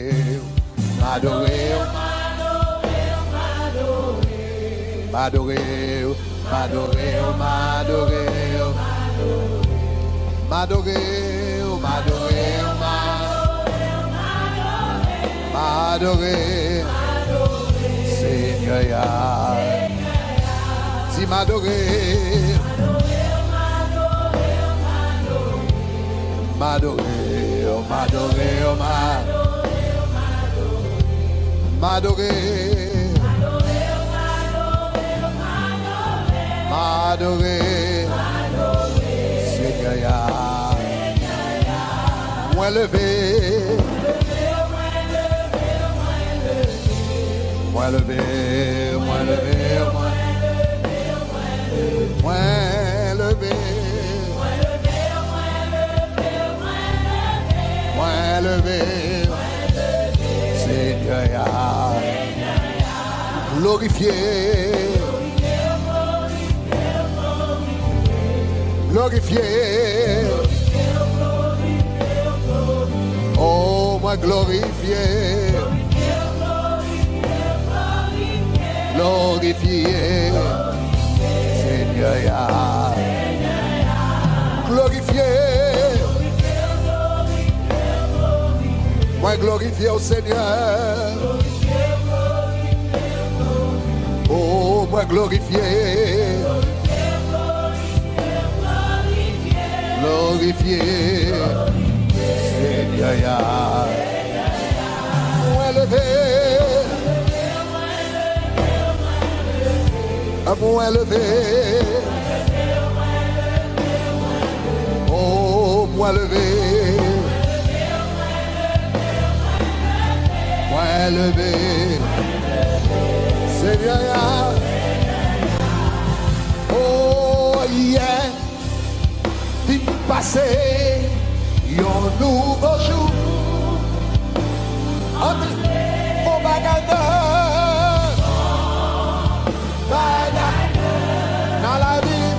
Madoeu, Madoeu, Madoeu, Madoeu, Madoeu, Madoeu, Madoeu, Madoeu, Madoeu, Madoeu, sem ganhar, se Madoeu, Madoeu, Madoeu, Madoeu, Madoeu, m'adorer, m'adorer, Seigneur, ya. moi levé, moi levé, levé, moi levé, moi levé, glorifié, glorifié, oh moi glorifié, glorifié, Seigneur, ya. glorifié, moi glorifié au Seigneur. Moi glorifié. Glorifié. Seigneur. Moi levé. À moi levé. Oh, moi levé. Moi levé. Seigneur, passer un nouveau jour. Entre dans la vie.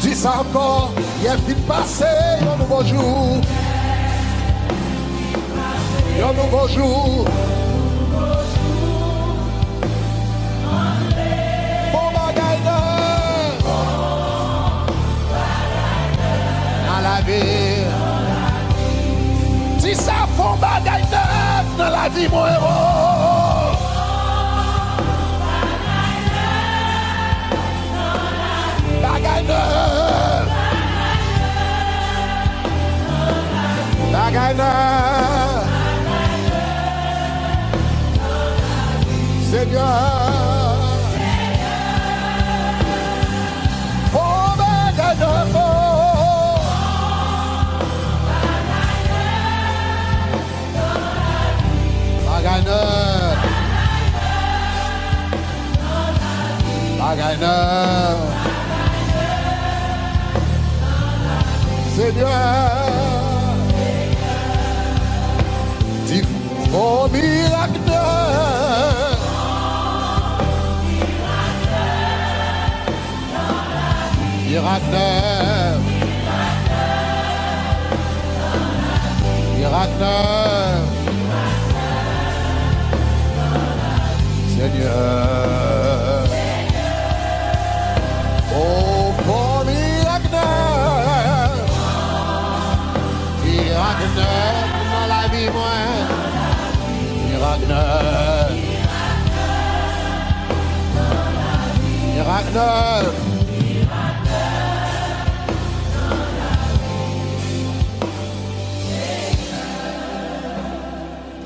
Dis ça encore, yeah, vite passer un nouveau jour. Un nouveau jour. rive Ti sa fon bagay neuf nan la di mwen hero Bagay neuf. Bagay neuf. Seigneur. Neuf. Seigneur, tu fais miracle. Miracle. Miracle. Seigneur.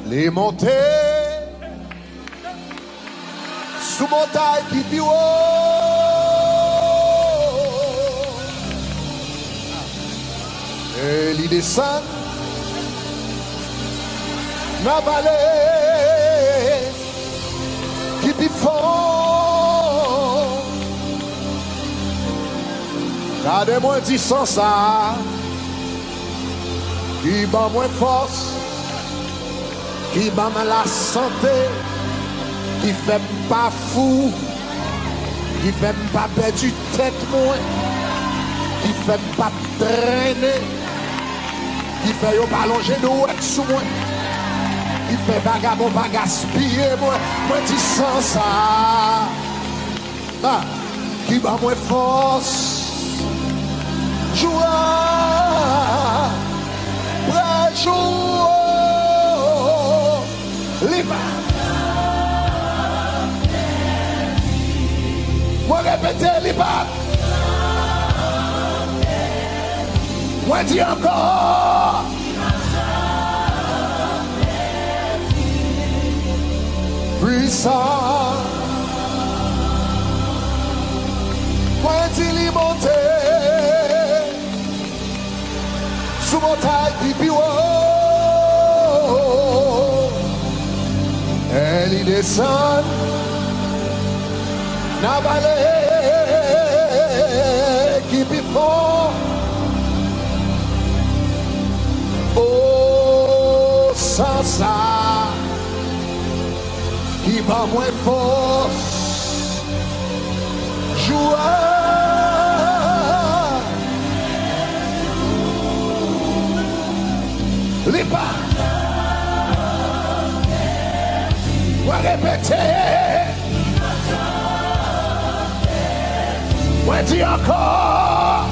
Les montées. Sous montagne qui plus haut. Et les descend dans Sa de mwen di san sa Ki ban mwen fos Ki ban mwen la sante Ki fem pa fou Ki fem pa pedu tet mwen Ki fem pa trene Ki fe yo palonje nou ek sou mwen Ki fe baga mwen baga spye mwen Mwen di san sa. Ki ban mwen fos Yeshua, live Moi, répétez, libre. Moi, What encore. Puissant. Moi, Early the sun, Nabaleki before. Oh, Sasa keep vamos with force João. Lipa! Répéter? Encore.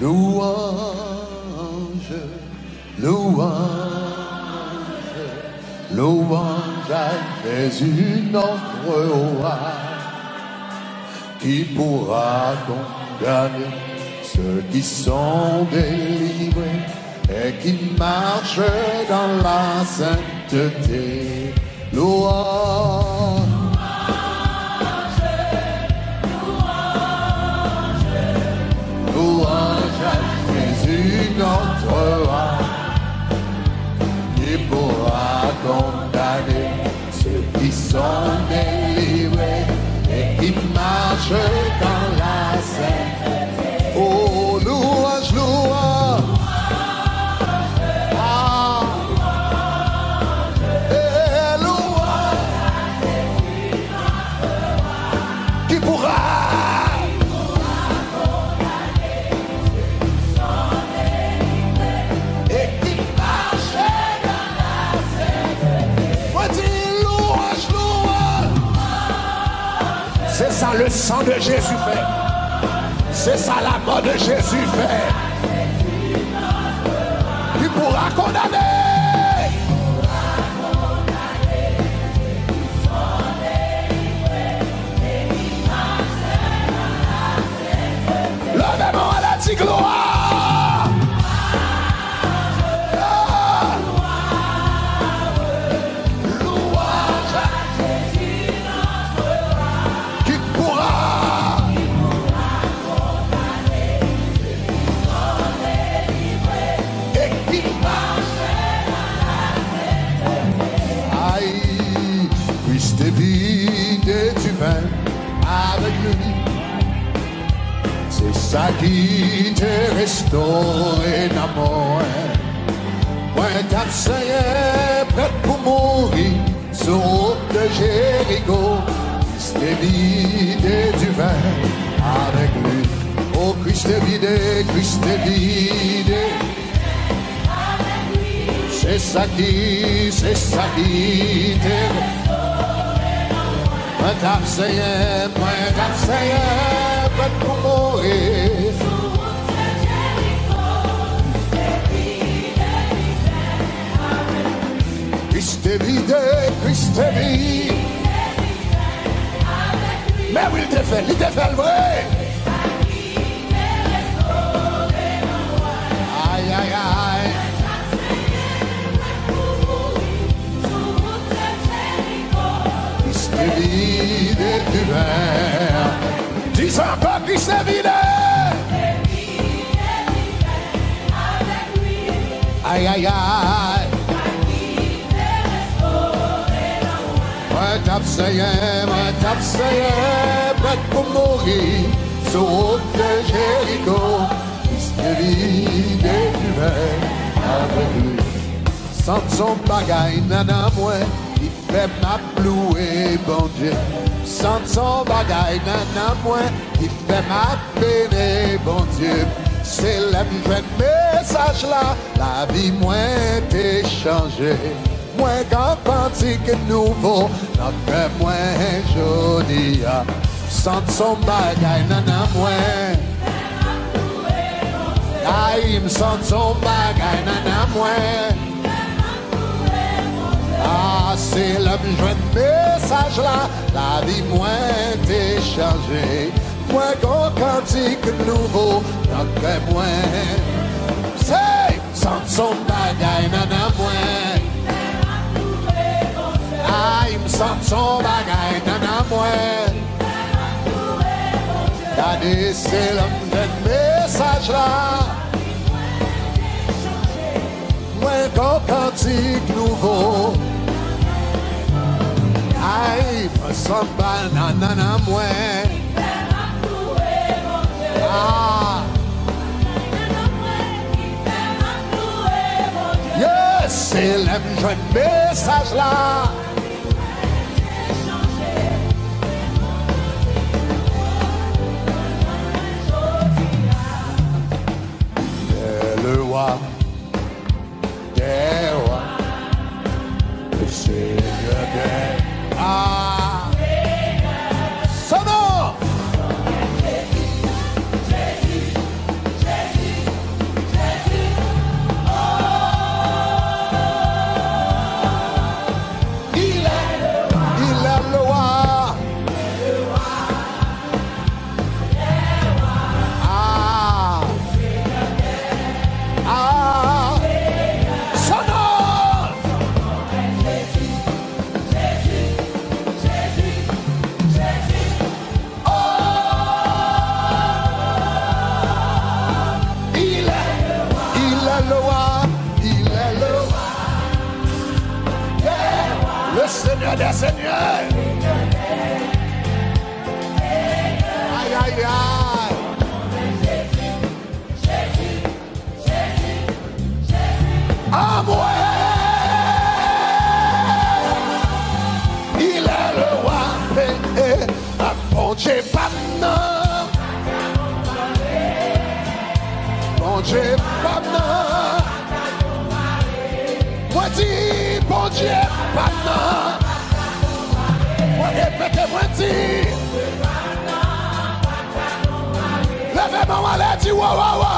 Louange, louange, louange à Jésus notre roi, qui pourra condamner ceux qui sont délivrés et qui marchent dans la sainteté. Louange. Louange à Jésus notre roi, qui pourra condamner ceux qui sont délivrés et qui marchent dans le sang de Jésus fait. C'est ça la mort de Jésus fait. Qui pourra condamner. Gloire. Sa qui te restò en amor. Quan tap seie pret pou mori Sou route de Jericho Ste vide du vin avec lui Oh Christe vide, Christe vide. C'est ça qui, c'est ça qui te restò Pret ap seie, pret ap seie Pret pou mori est vidé, Christ est vidé. Mais oui, il te fait, il te fait le vrai. Aïe, aïe, aïe. Christ est vidé du verre. Dis encore Christ est vidé. Aïe, aïe, Lui. Sans son bagaille, nana, moi, il fait m'a bon Dieu. Sans son bagaille, nan moi, qui fait m'a peine, bon Dieu. C'est le même message là, la vie moins t'est changée. mwen ka pati ke nouvo Nan kre mwen jodi ya. Sant son bagay nan an mwen. Ay, m sant son bagay nan an mwen. Ah, se lèm jwen mesaj la La vi mwen te chanje. Mwen kon kantik nouvo Nan kre mwen. Se, sant son bagay nan an mwen. A im sam son bagay nan a mwen. Tade se lom den mesaj la. Mwen kon kantik nouvo. A im sam banan nan a mwen. Ah. A Se lem jwen mesaj la. Wow. ti. Lẹ́fẹ̀ẹ́ mọ wọn létí wọ́wọ́wọ́.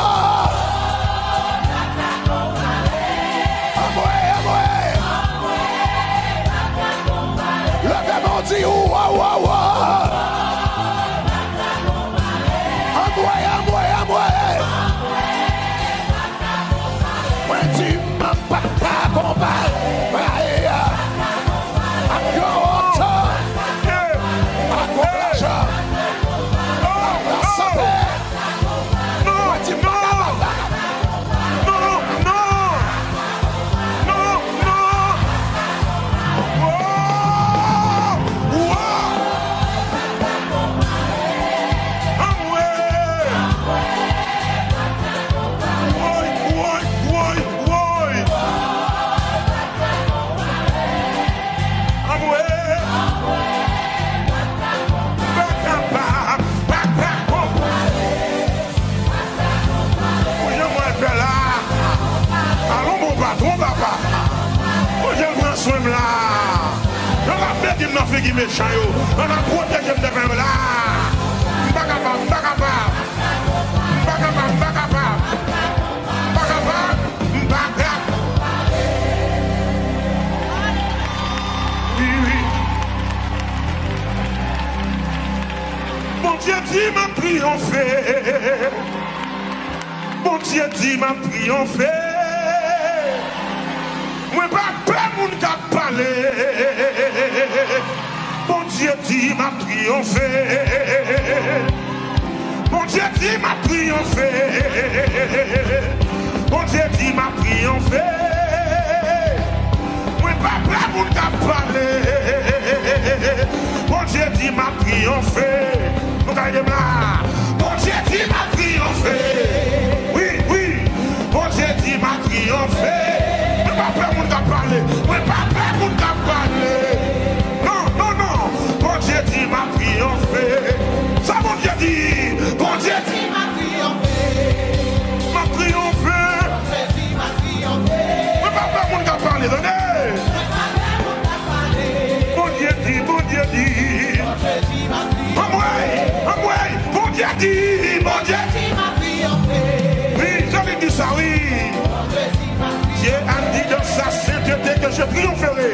Ọmọ ẹ ọmọ ẹ. Lẹ́fẹ̀ẹ́ mọ ti wọ́wọ́wọ́. Ọmọ ẹ ọmọ ti. Mwen ki mechan yo Mwen an proteje mwen dekran mwen la Mbakapa, mbakapa Mbakapa, mbakapa Mbakapa, mbakapa Oui, oui. Bon Dieu dit m'a triomphé Bon Dieu dit m'a triomphé Mwen pa pe moun ka pale. Dieu dit m'a triomphé. Mon Dieu dit m'a triomphé. Mon Dieu dit m'a triomphé. Moi pas prêt moun ka parler. Mon Dieu dit m'a triomphé. Mon Dieu dit m'a triomphé. Oui, oui. Mon Dieu dit m'a triomphé. Moi pas prêt moun ka parler. Moi pas prêt moun ka parler. Ça, mon Dieu dit. Bon Dieu dit. m'a triomphé. M'a triomphé. m'a triomphé. Papa, mon donnez. Bon Dieu dit, bon Dieu dit. En bon Dieu dit, bon Dieu dit. Oui, j'avais dit ça, oui. Dieu a dit dans sa sainteté que je triompherai.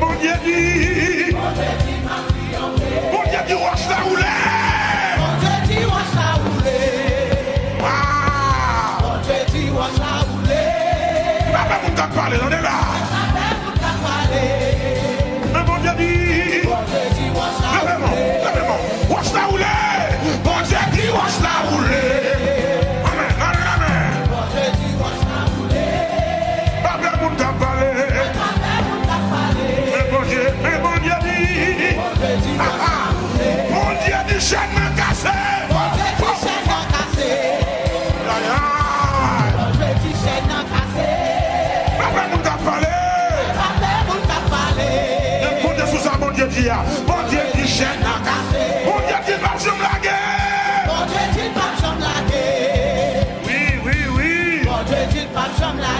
Mon Dieu dit. Bonje ki wach la oule Bonje ki wach la oule Bonje ki wach la oule Mabè moun tak pale, nonè la? Mabè moun tak pale! Mè bonje ki Bonje ki wach la oule Mè moun, mè moun, wach la oule ความรัก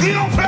You don't play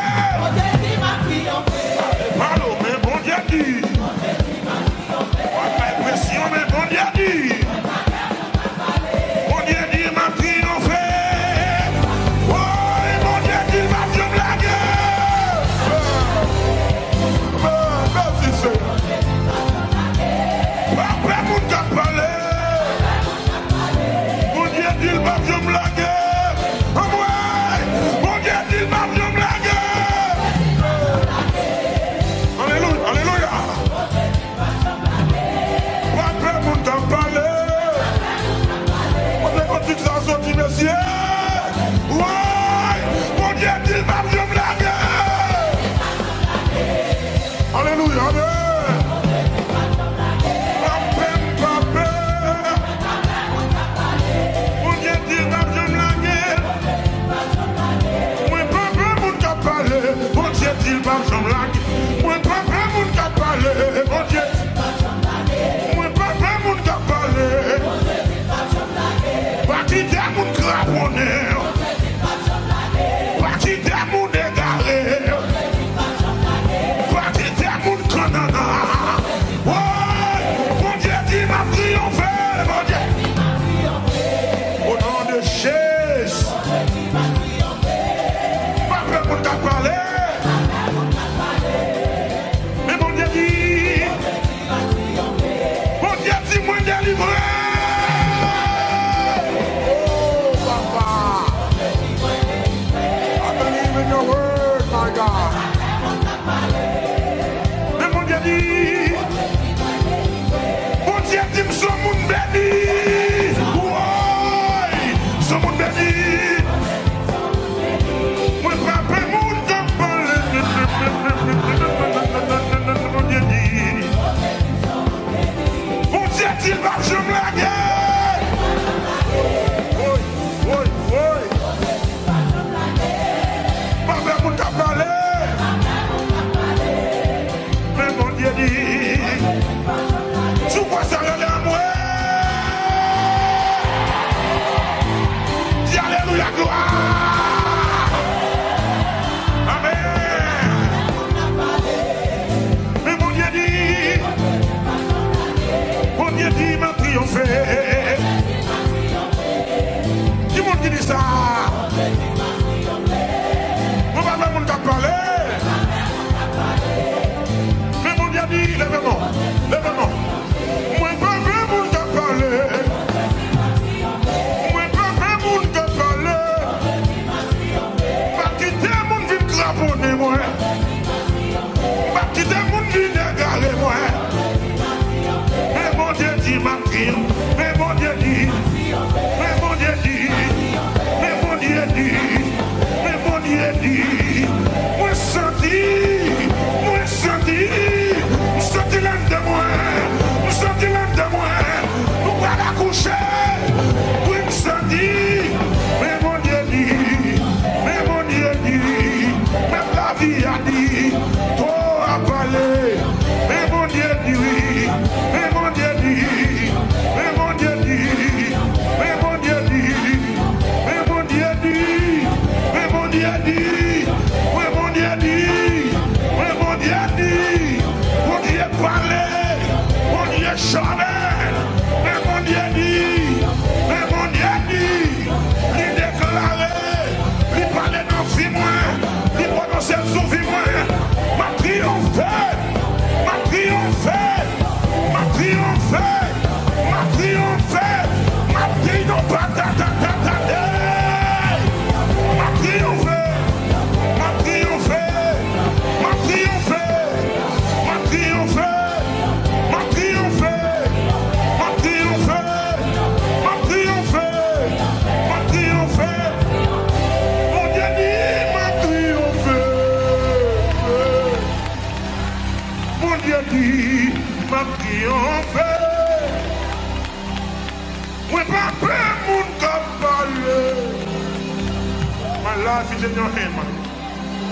Seigneur aime.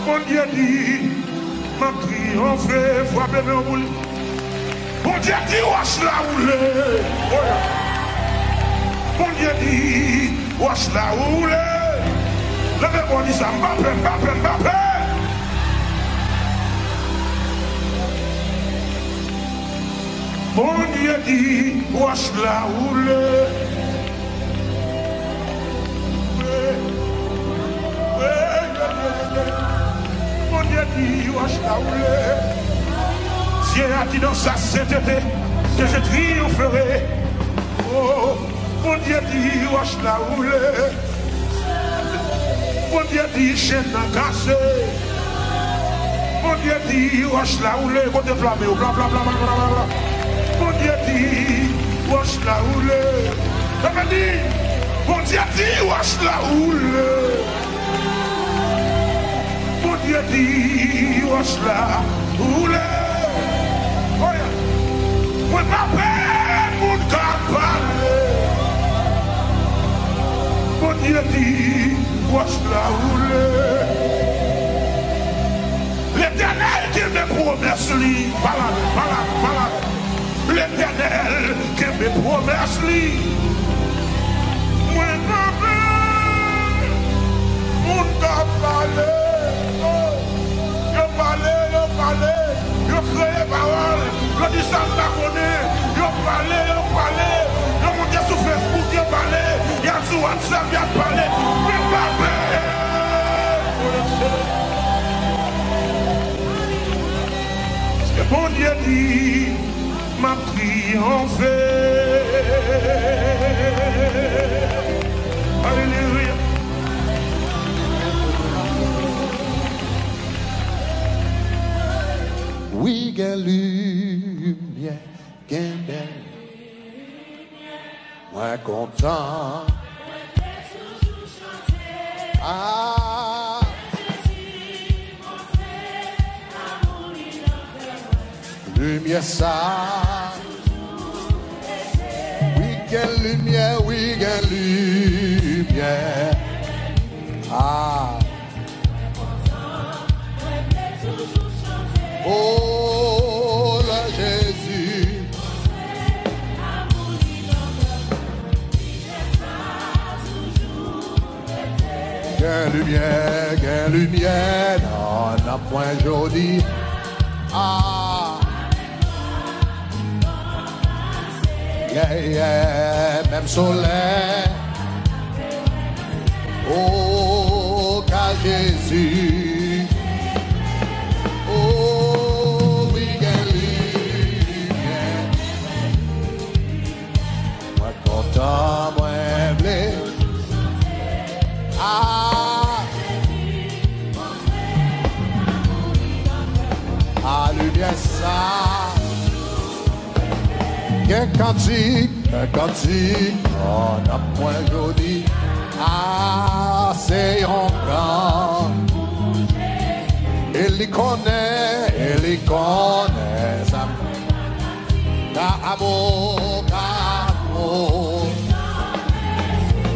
Mon Dieu dit, m'a triomphé, frappé mes roules. Mon Dieu dit, wash la roule. Mon Dieu dit, wash la roule. Levez-moi, dit ça, Mbappé, Mbappé, Mbappé. Mon Dieu dit, wash la roule. vie la achetable. Dieu a dit dans sa sainteté que je triompherai. Oh, mon Dieu dit la achetable. Mon Dieu dit chaîne cassée. Mon Dieu dit ou achetable. Côté flammé, bla bla bla bla bla. bla. Mon Dieu dit ou achetable. Ça veut dire, mon Dieu dit ou achetable. le di wach la ou le Mwen pa pen moun kap pale. Mwen ye di wach la ou le L'Eternel ki me promes li Balade, balade, balade L'Eternel ki me promes li. Mwen pa pen moun kap pale. yo pale, yo pale, yo kreye parol, yo disan bakone, yo pale, yo pale, yo monte sou Facebook, yo pale, yan sou WhatsApp, yan pale, yo pale. Se bon diye di, ma pri an fe. Aleluya. Oui, quelle lumière, quelle belle. Moi content. Ah, lumière ça. Oui, quelle lumière, oui, quelle lumière. Ah, oh, le Jésus. Quelle lumière, quelle lumière, non, n'a point joli. Ah, yeah, même soleil. Oh, car Jésus. Cantique, quel cantique, on a point joli. Ah, c'est un grand. Il y connaît, il y connaît ça. Amour, amour.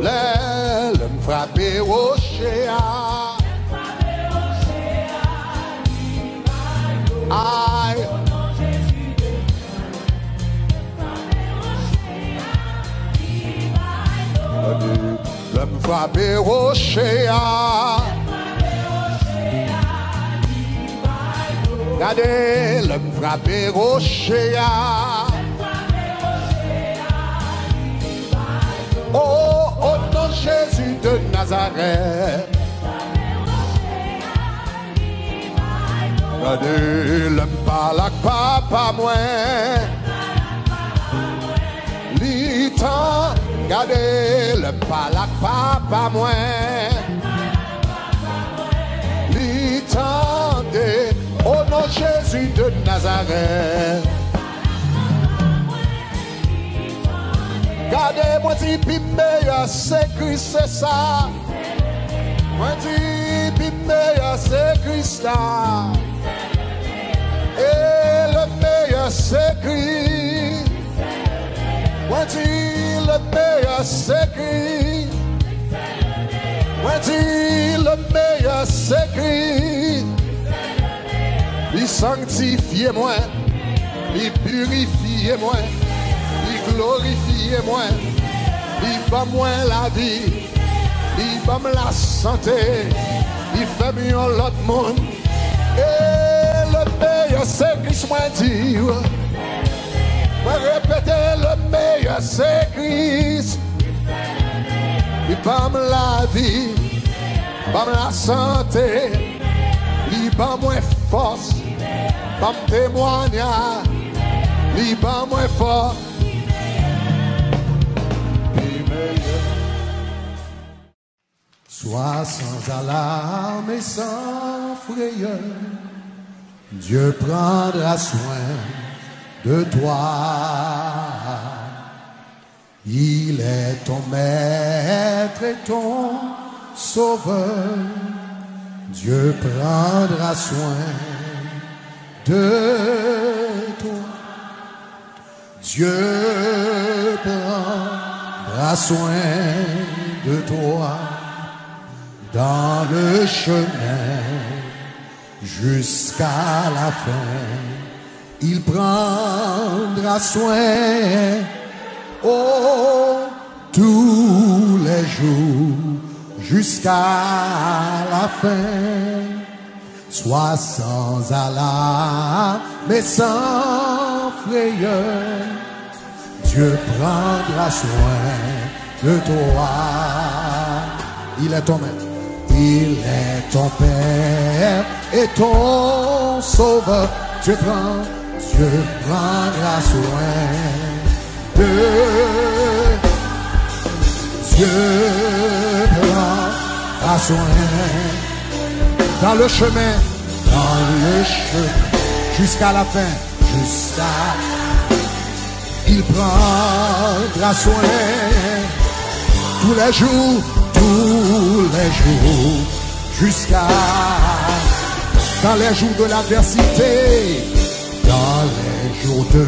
l'ima, le le frappe du rocher à aïe. Me du rocher à Regardez, me à Oh, au nom de Jésus de Nazareth. Gade lèm palak papa mwen, li tan gade lèm palak papa mwen, li tan de ono Jésus de Nazareth. Gade mwen ti pime ya se kris se sa. Mwen ti pime ya se kris la E le meye se kris Mwen ti le meye se kris Mwen ti le meye se kris Li sanctifiye mwen. Li purifiye mwen. glorifiye mwen Li ba mwen la vi Li ba m la sante Li fe mi yon lot moun E le meye se kris mwen diw Mwen repete le meye se kris Li ba m la vi Ba m la sante Li ba mwen fos Ba m temwanya Li ba mwen fos Sois sans alarme et sans frayeur, Dieu prendra soin de toi. Il est ton maître et ton sauveur. Dieu prendra soin de toi. Dieu prendra soin de toi dans le chemin jusqu'à la fin. Il prendra soin, oh, tous les jours jusqu'à la fin. Sois sans alarme, mais sans frayeur. Dieu prendra soin de toi. Il est ton maître. Il est ton Père et ton Sauveur. Dieu prend, Dieu prendra soin de Dieu prendra soin dans le chemin, dans le chemin, jusqu'à la fin, jusqu'à il prendra soin tous les jours, tous les jours, jusqu'à dans les jours de l'adversité, dans les jours de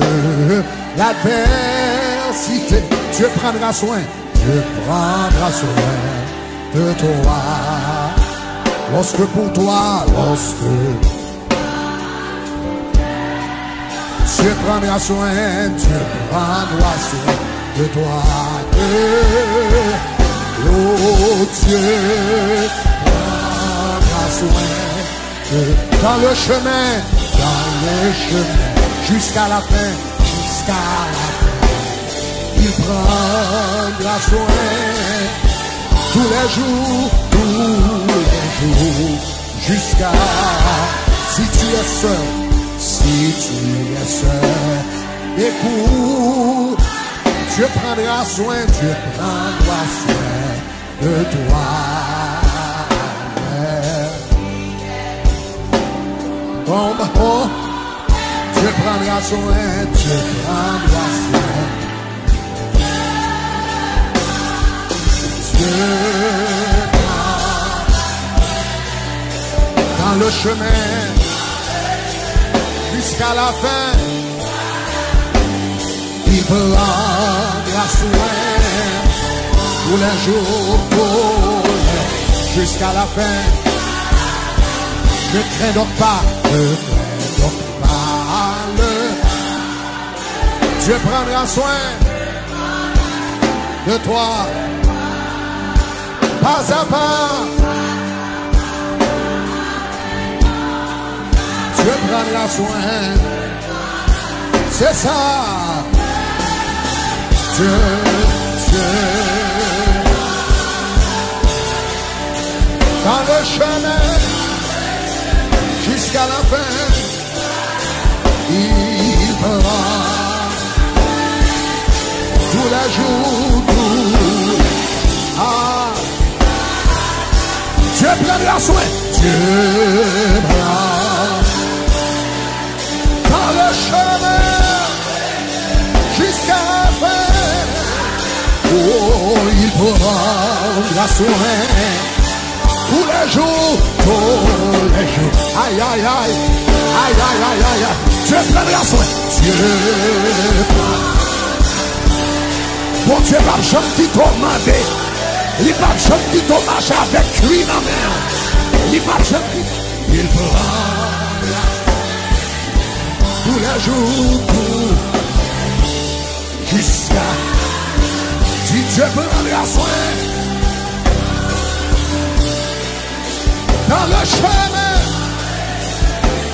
l'adversité, Dieu prendra soin, Dieu prendra soin de toi. Lorsque pour toi, lorsque Dieu prendra soin, Dieu prendra soin de toi. Oh Dieu prendra soin de dans le chemin, dans le chemin, jusqu'à la fin, jusqu'à la fin. Il prendra soin tous les jours, tous les jours, jusqu'à si tu es seul, si tu es seul, écoute, Dieu prendra soin, Dieu prendra soin de toi. Oh, oh, Dieu prendra soin, Dieu prendra soin. Dieu dans le chemin jusqu'à la fin. Il prendra soin tous les jours, tous les- jusqu'à la fin. Ne crains donc pas, ne crains donc pas le. Dieu prendra soin de toi, pas à pas. Dieu prendra soin. C'est ça. Dieu, Dieu. Dans le chemin, jusqu'à la fin, il fera tous les jours, les- Ah, Dieu prendra soin. Dieu prendra Oh, il pourra la soirée tous les jours, tous les jours. Aïe, aïe, aïe, aïe, aïe, aïe, aïe, aïe. Tu es plein de la soirée. Tu es Bon, tu es pas chum qui tourmenté. Il est pas chum qui tourmente avec lui, ma mère. Il est pas chum qui... Il pourra tous les jours, jusqu'à... Dieu prendra soin. Dans le chemin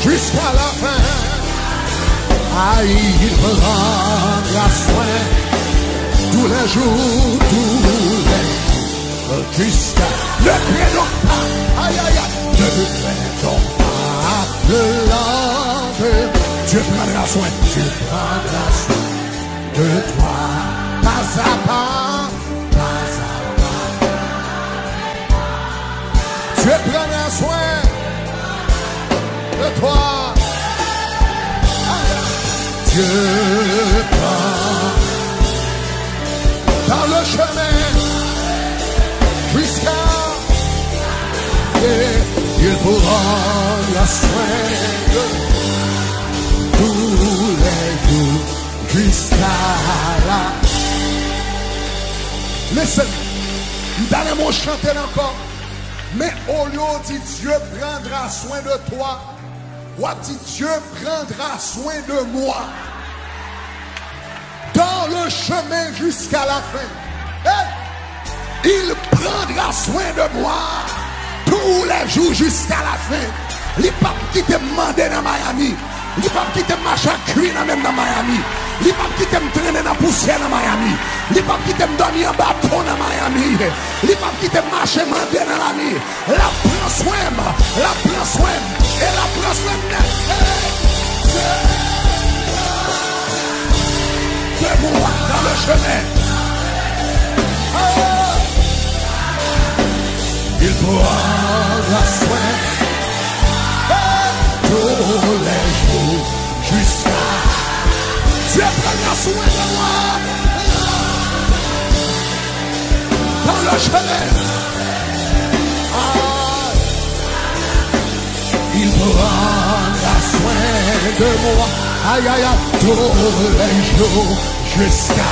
jusqu'à la fin. Aïe, il prendra soin. Tous les jours, tous les jusqu'à ne craignons pas. Aïe, aïe, aïe, ne craignons pas le lendemain. Dieu prendra soin, Dieu prendra soin de toi, pas à pas pas. Dieu prendra soin de toi. Dieu prend dans le chemin jusqu'à et il prendra soin de tous les jours jusqu'à la. Listen, dans mon chanter encore. Mais au lieu dit Dieu prendra soin de toi, ou dit Dieu prendra soin de moi dans le chemin jusqu'à la fin. Hey! Il prendra soin de moi tous les jours jusqu'à la fin. Les papes qui te demandé dans Miami, les papes qui te marché à cuire dans Miami, Li pa kitem trene nan pousye nan Miami. Li pa kitem doni an baton nan Miami. Li pa kitem mache mande nan lami La pran swem La pran swem E la pran swem net Se mouan nan le chenet Il prendra soin. De toi de moi dans le chemin. Ah! Il prendra soin de moi. Aïe, aïe, aïe, tous les jours jusqu'à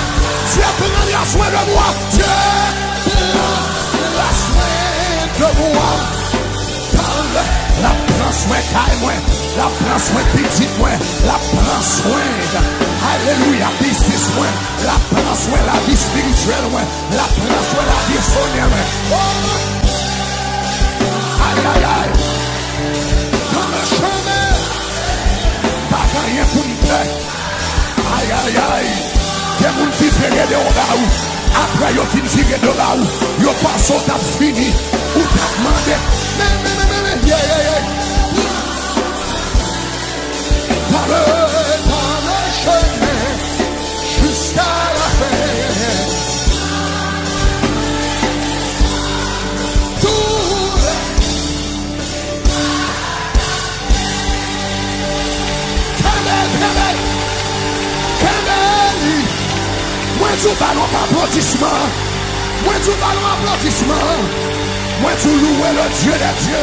Dieu prendra soin de moi. Dieu prendra soin de moi. Dans le, la pranswen kay mwen, la pranswen pitit mwen, la pranswen, aleluya, bisnis mwen, la pranswen la bi spirituel mwen, la pranswen la bi sonye mwen. Ay, ay, ay, kama chome, bagayen pou mple, ay, ay, ay, gen moun ti fere de oda ou. apre yo fin fire do la ou, yo pa sot ap fini, ou tap mande, me me me me me, ye ye ye, Mwen tou balon aplatisman Mwen tou balon aplatisman Mwen tou loue le dieu de dieu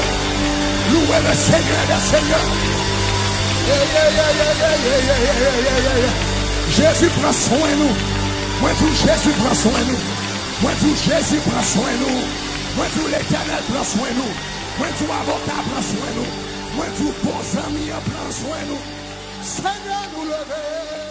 Loue le seigneur des Seigneurs. Jésus prend soin de nous. Moi tout Jésus prend soin de nous. Moi tout Jésus prend soin de nous. Moi tout l'éternel prend soin de nous. Moi tout avocat prend soin de nous. Moi tout bon ami prend soin de nous. Seigneur nous lever.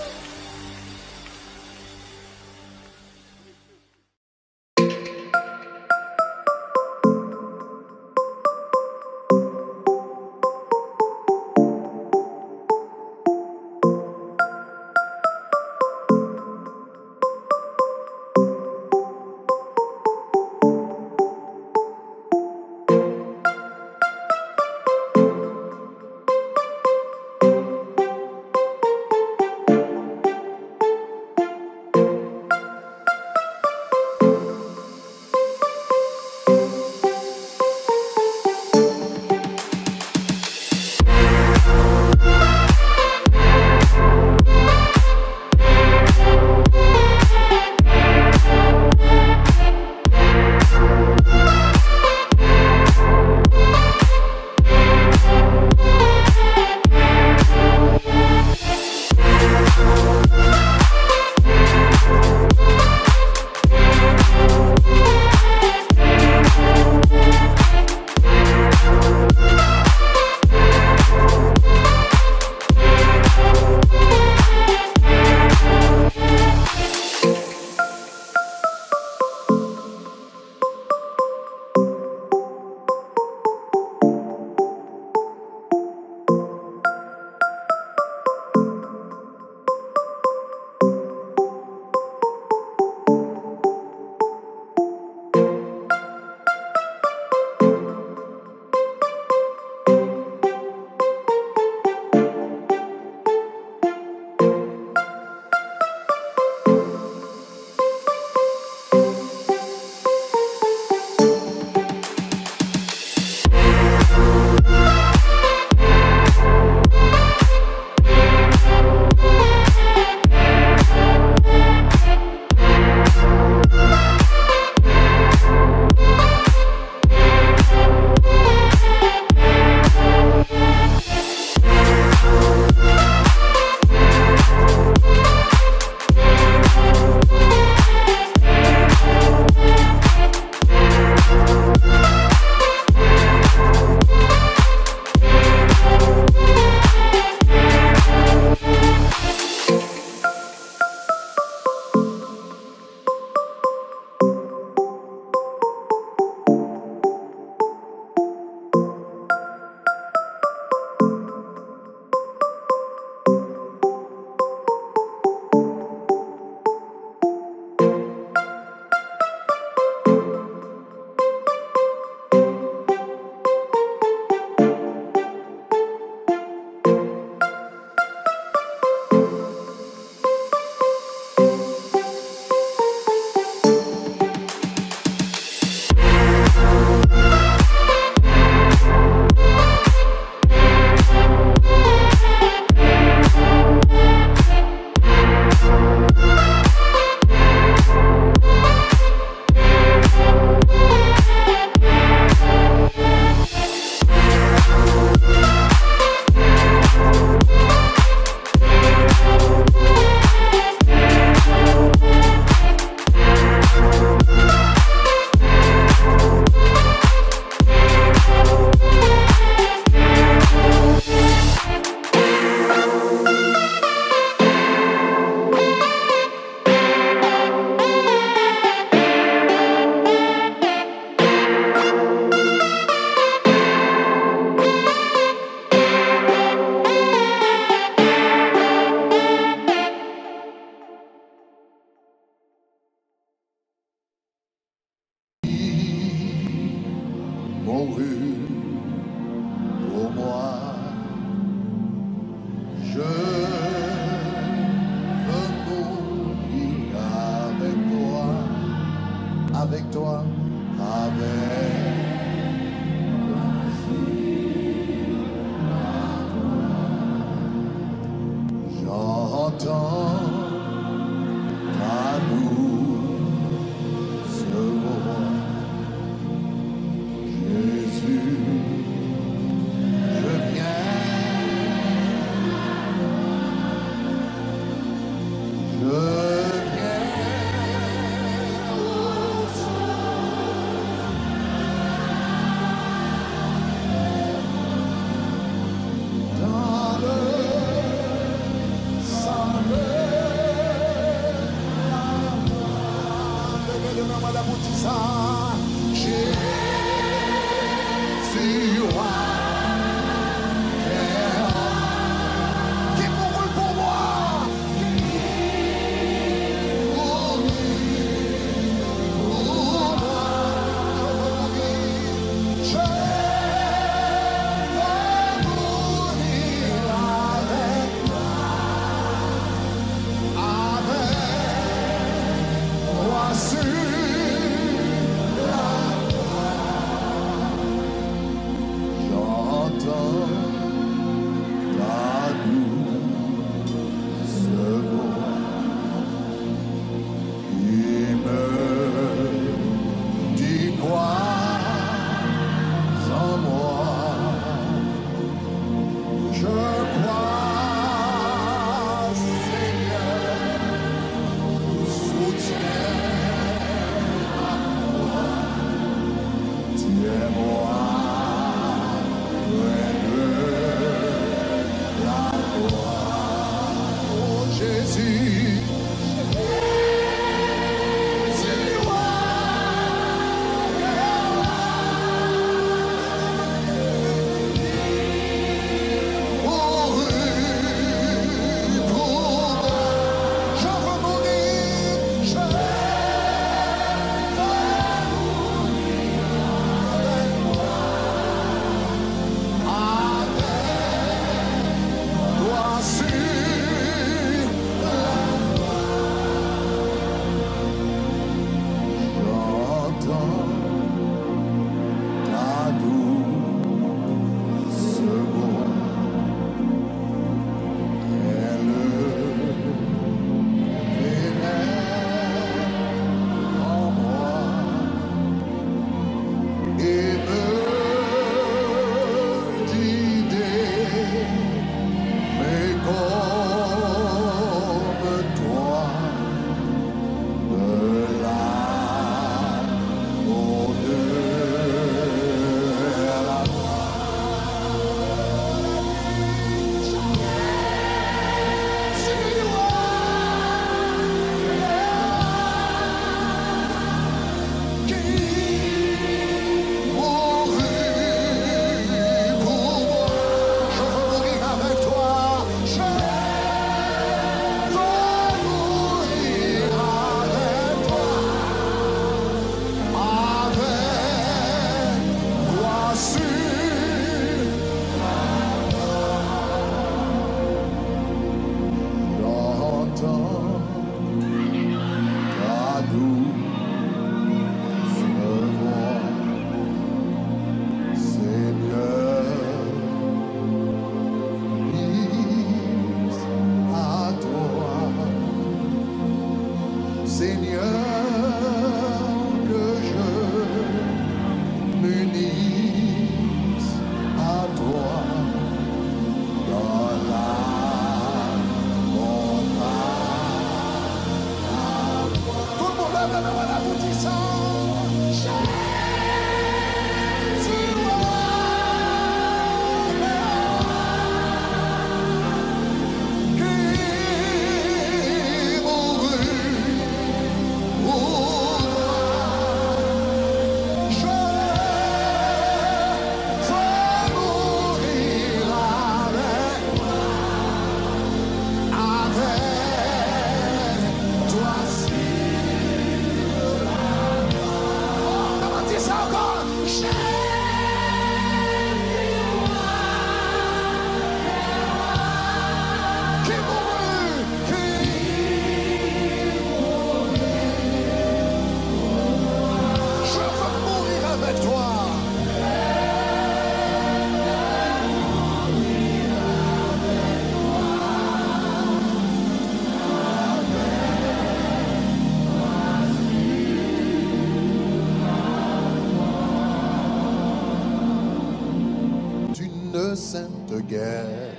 De guerre.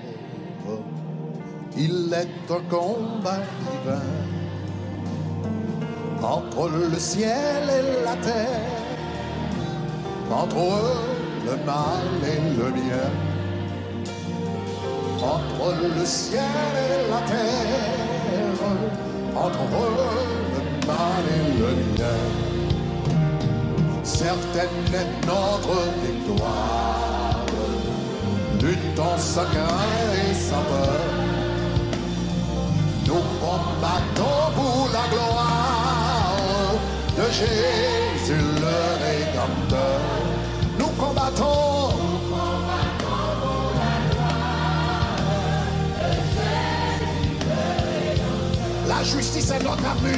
Il est un combat divin entre le ciel et la terre, entre le mal et le bien, entre le ciel et la terre, entre le mal et le bien. Certaine est notre victoire, luttons sans crainte et sans peur. Nous combattons pour la gloire de Jésus le Rédempteur. Nous combattons. La justice est notre armure.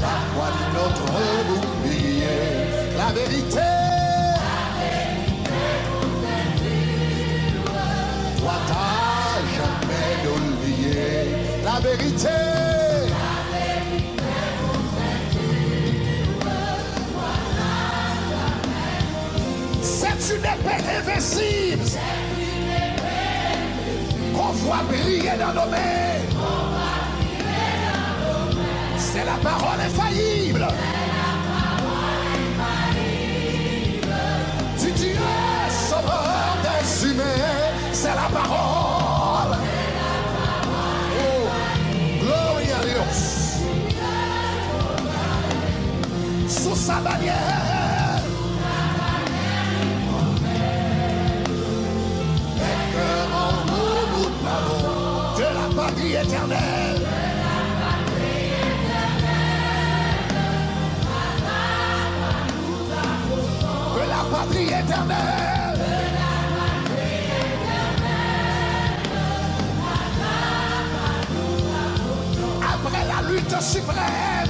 La foi notre bouclier. La vérité. Toi t'as jamais nous lier. La vérité. C'est une épée invincible qu'on voit briller dans nos mains. C'est la parole infaillible. Sous sa bannière. Les cœurs en nous, nous l'avons de la patrie éternelle. de la patrie éternelle. Après la lutte suprême.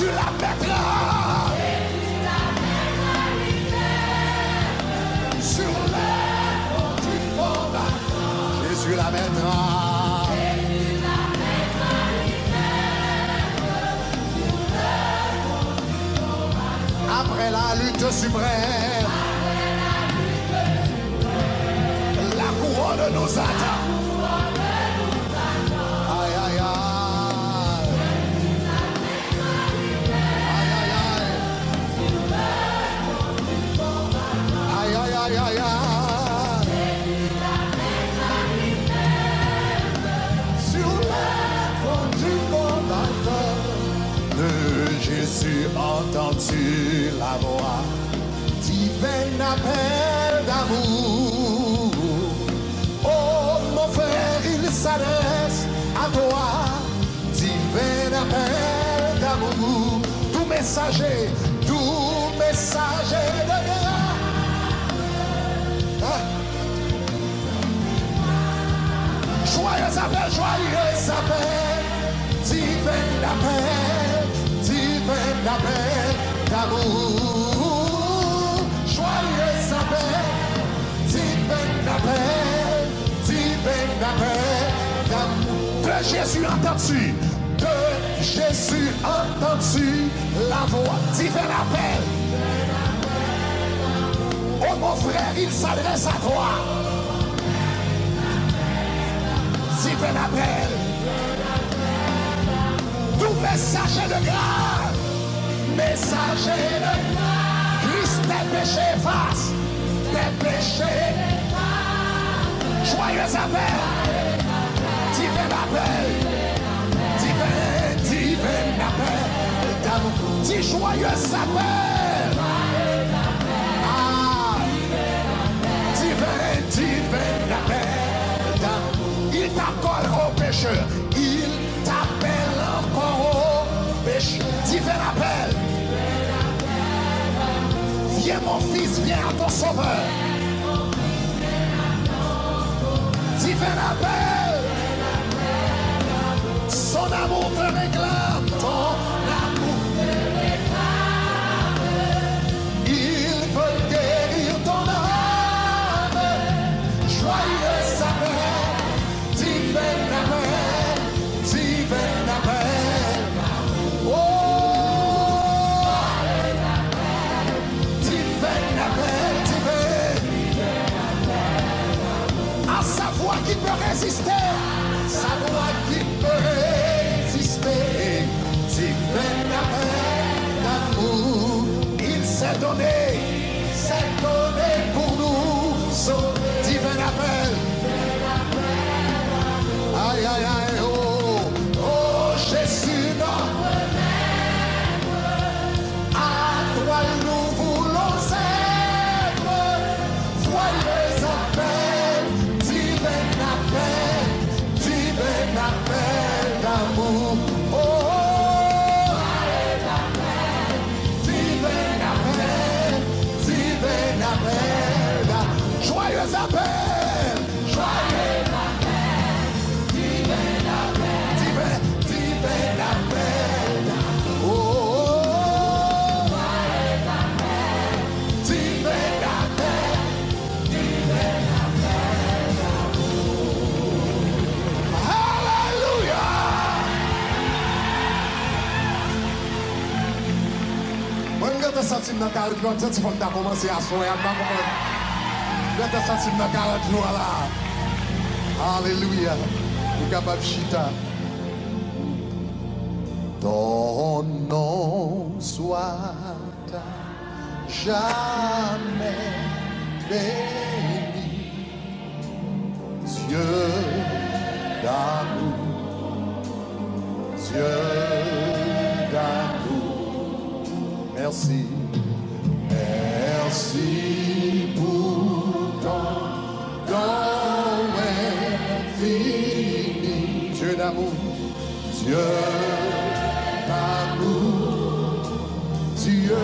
Jésus la mettra. Sur du. Jésus la mettra. Après la lutte suprême, la couronne nous attend. Entends-tu la voix divin appel d'amour. Oh mon frère, il s'adresse à toi, divin appel d'amour. Tout messager, tout messager de grâce. Ah. Joyeux appel, joyeux appel, divin appel, divin appel d'amour. Joyeux appel, divin appel, divin appel d'amour. De Jésus entends-tu, de Jésus entends-tu la voix, divin appel. Oh mon frère, il s'adresse à toi. Divin appel. Tout messager de grâce, messager de. Christ tes péchés efface, tes péchés. Joyeux appel, divin appel, divin, divin appel. Dis joyeux appel. Ah, divin, divin appel Mon fils, viens à ton sauveur. Divin appel. Son amour te réclame, résister, sa loi qui peut résister, si fait d'amour, il s'est donné. Nan karet lò, tè ti fòm ta komanse a soyan, nan kompon. Lè te sentim nan karet lò la. Alléluia. Ou kapab chita. Ton nom soit jamais béni. Dieu d'amour, Dieu d'amour. Merci, Dieu d'amour, Dieu d'amour, Dieu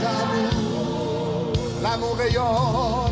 d'amour. L'amour rayonne,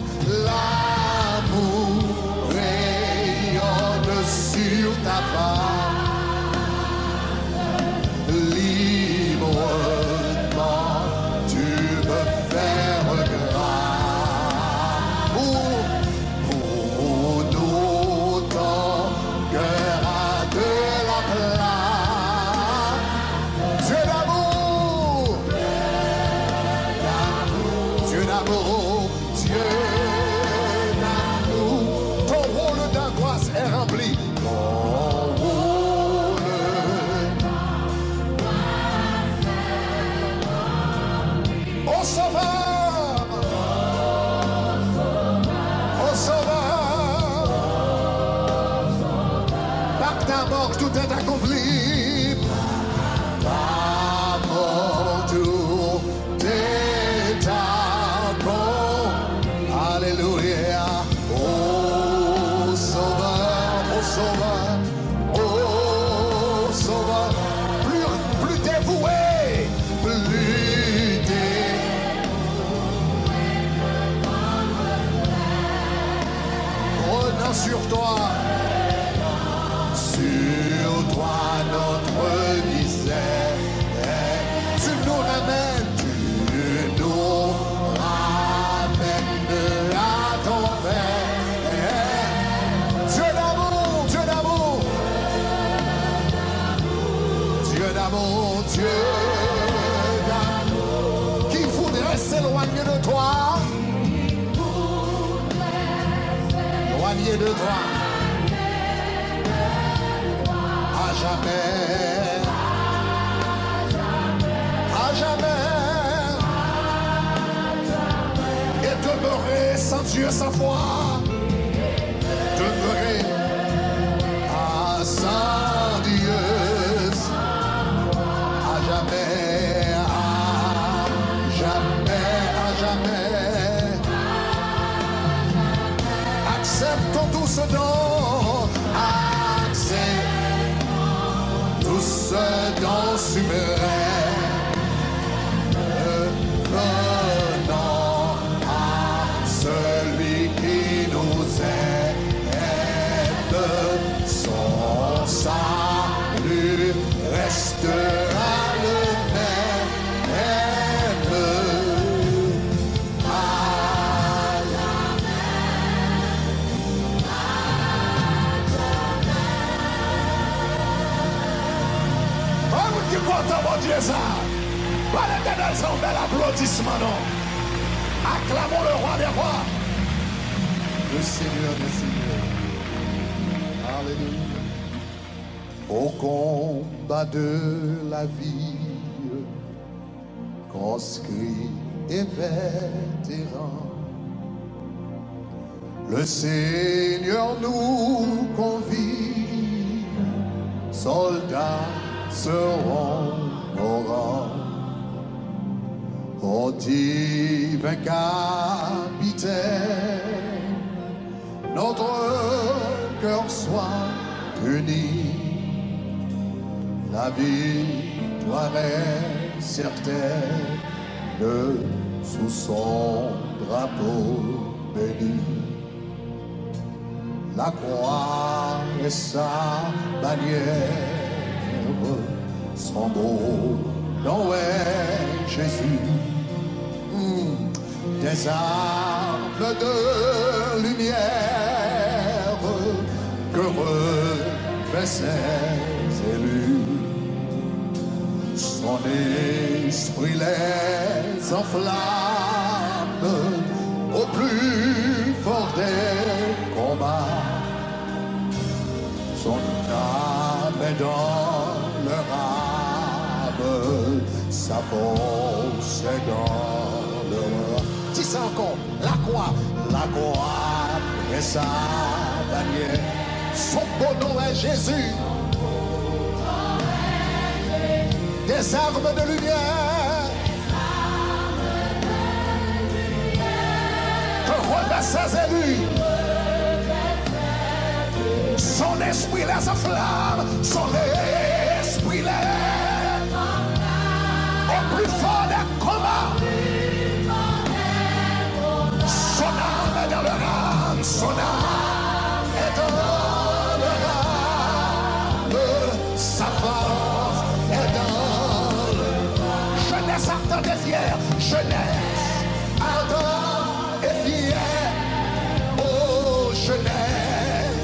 c'est un bel applaudissement, non. Acclamons le roi des rois. Le Seigneur des Seigneurs. Alléluia. Au combat de la vie, conscrit et vétéran, le Seigneur nous convie, soldats seront nos. Ô divin capitaine, notre cœur soit uni. La victoire est certaine sous son drapeau béni. La croix est sa bannière, son beau nom est Jésus. Des armes de lumière que revêt ses élus. Son esprit les enflamme au plus fort des combats. Son âme est dans leur âme, sa force est dans Dis ça encore, la croix, la croix et sa bannière. Son beau nom est Jésus. Des armes de lumière. Que remet ses élus. Son esprit les enflamme. Son esprit les au plus fort Son âme est dans âme. Sa force est dans le jeunesse ardente et fière. Jeunesse ardente et fière. Oh, jeunesse.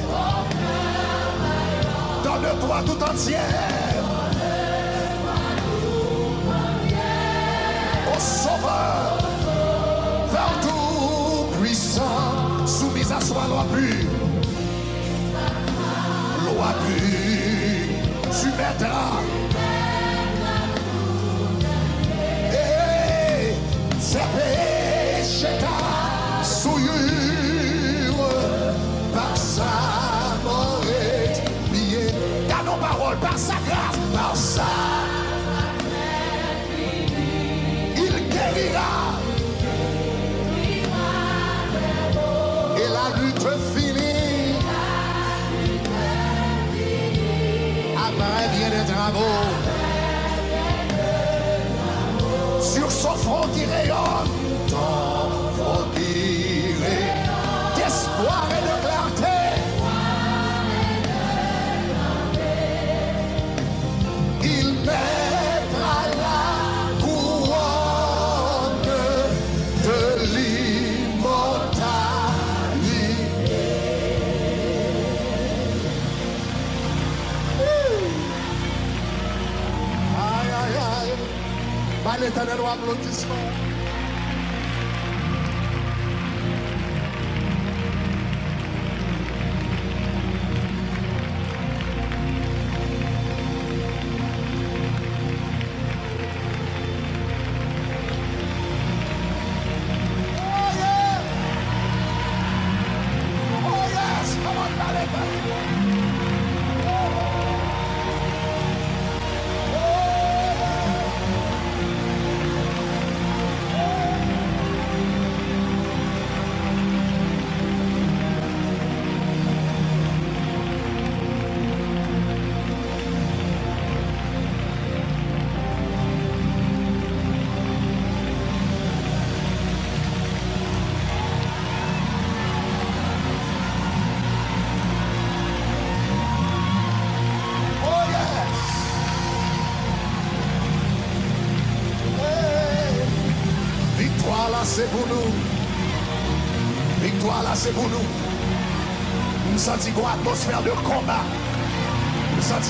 Donne-toi tout entière. Ta souillure. Par sa mort expiée. Par nos paroles, par sa grâce, par sa. sauf e rayonne. Acelera o agro de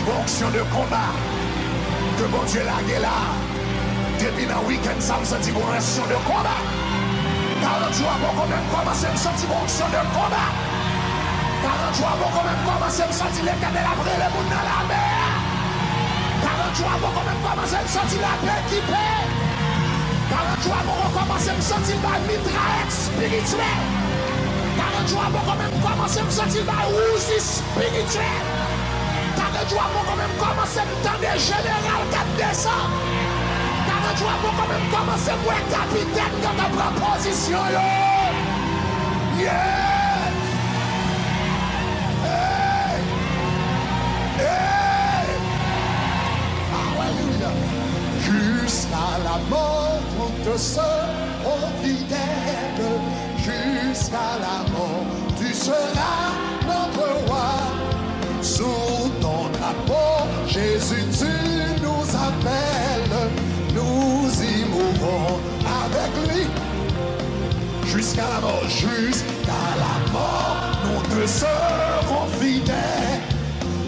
Fonksyon de komba Ke bon Diyo lage la Depi nan wikend sa m senti fonksyon de komba Karan jwa bon kon men komanse m senti fonksyon de komba Karan jwa bon kon men komanse m senti le kadelabre le moun nan la be Karan jwa bon kon men komanse m senti la pe ki pe Karan jwa bon kon komanse m senti ba mitra ek spirituel Karan jwa bon kon men komanse m senti ba ouzi spirituel 43 pour quand même commencer le temps des général 4 décembre. 43 pour quand même commencer pour être capitaine dans ta proposition. Yo. Yeah! Jusqu'à la mort, on te sera fidèle. Jusqu'à la mort, tu seras Jusqu'à la mort, jusqu'à la mort, serons fidèles.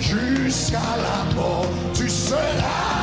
Jusqu'à la mort, tu seras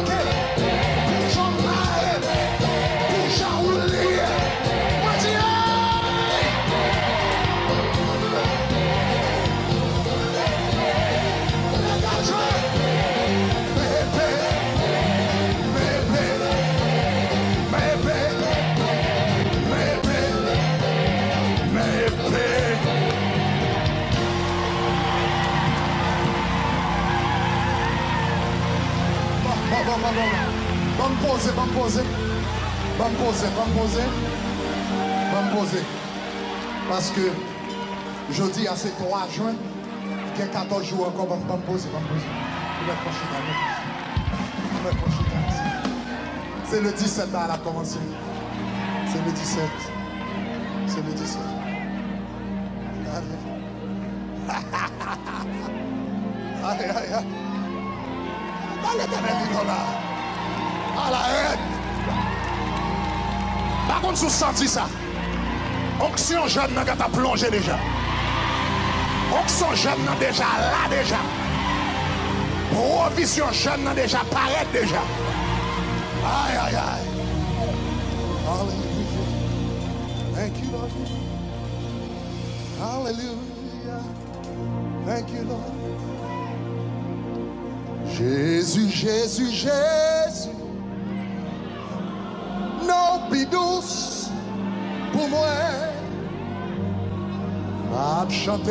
okay. va poser. Va me poser, va me poser. Va me poser. Parce que je dis à ces 3 juin, il y a 14 jours encore, va me poser, va me poser. C'est le 17 là, elle a commencé. C'est le 17. C'est le 17. Allez, allez, allez. Allez, t'as là la haine. Par contre, sous senti ça, onction jeune n'a qu'à plonger déjà. Onction jeune n'a déjà là déjà. Provision jeune n'a déjà paraît déjà. Aïe, aïe, aïe. Hallelujah. Thank you, Lord. Hallelujah. Thank you, Lord. Jésus, Jésus, Jésus. Douce pour moi, mwen Ap chante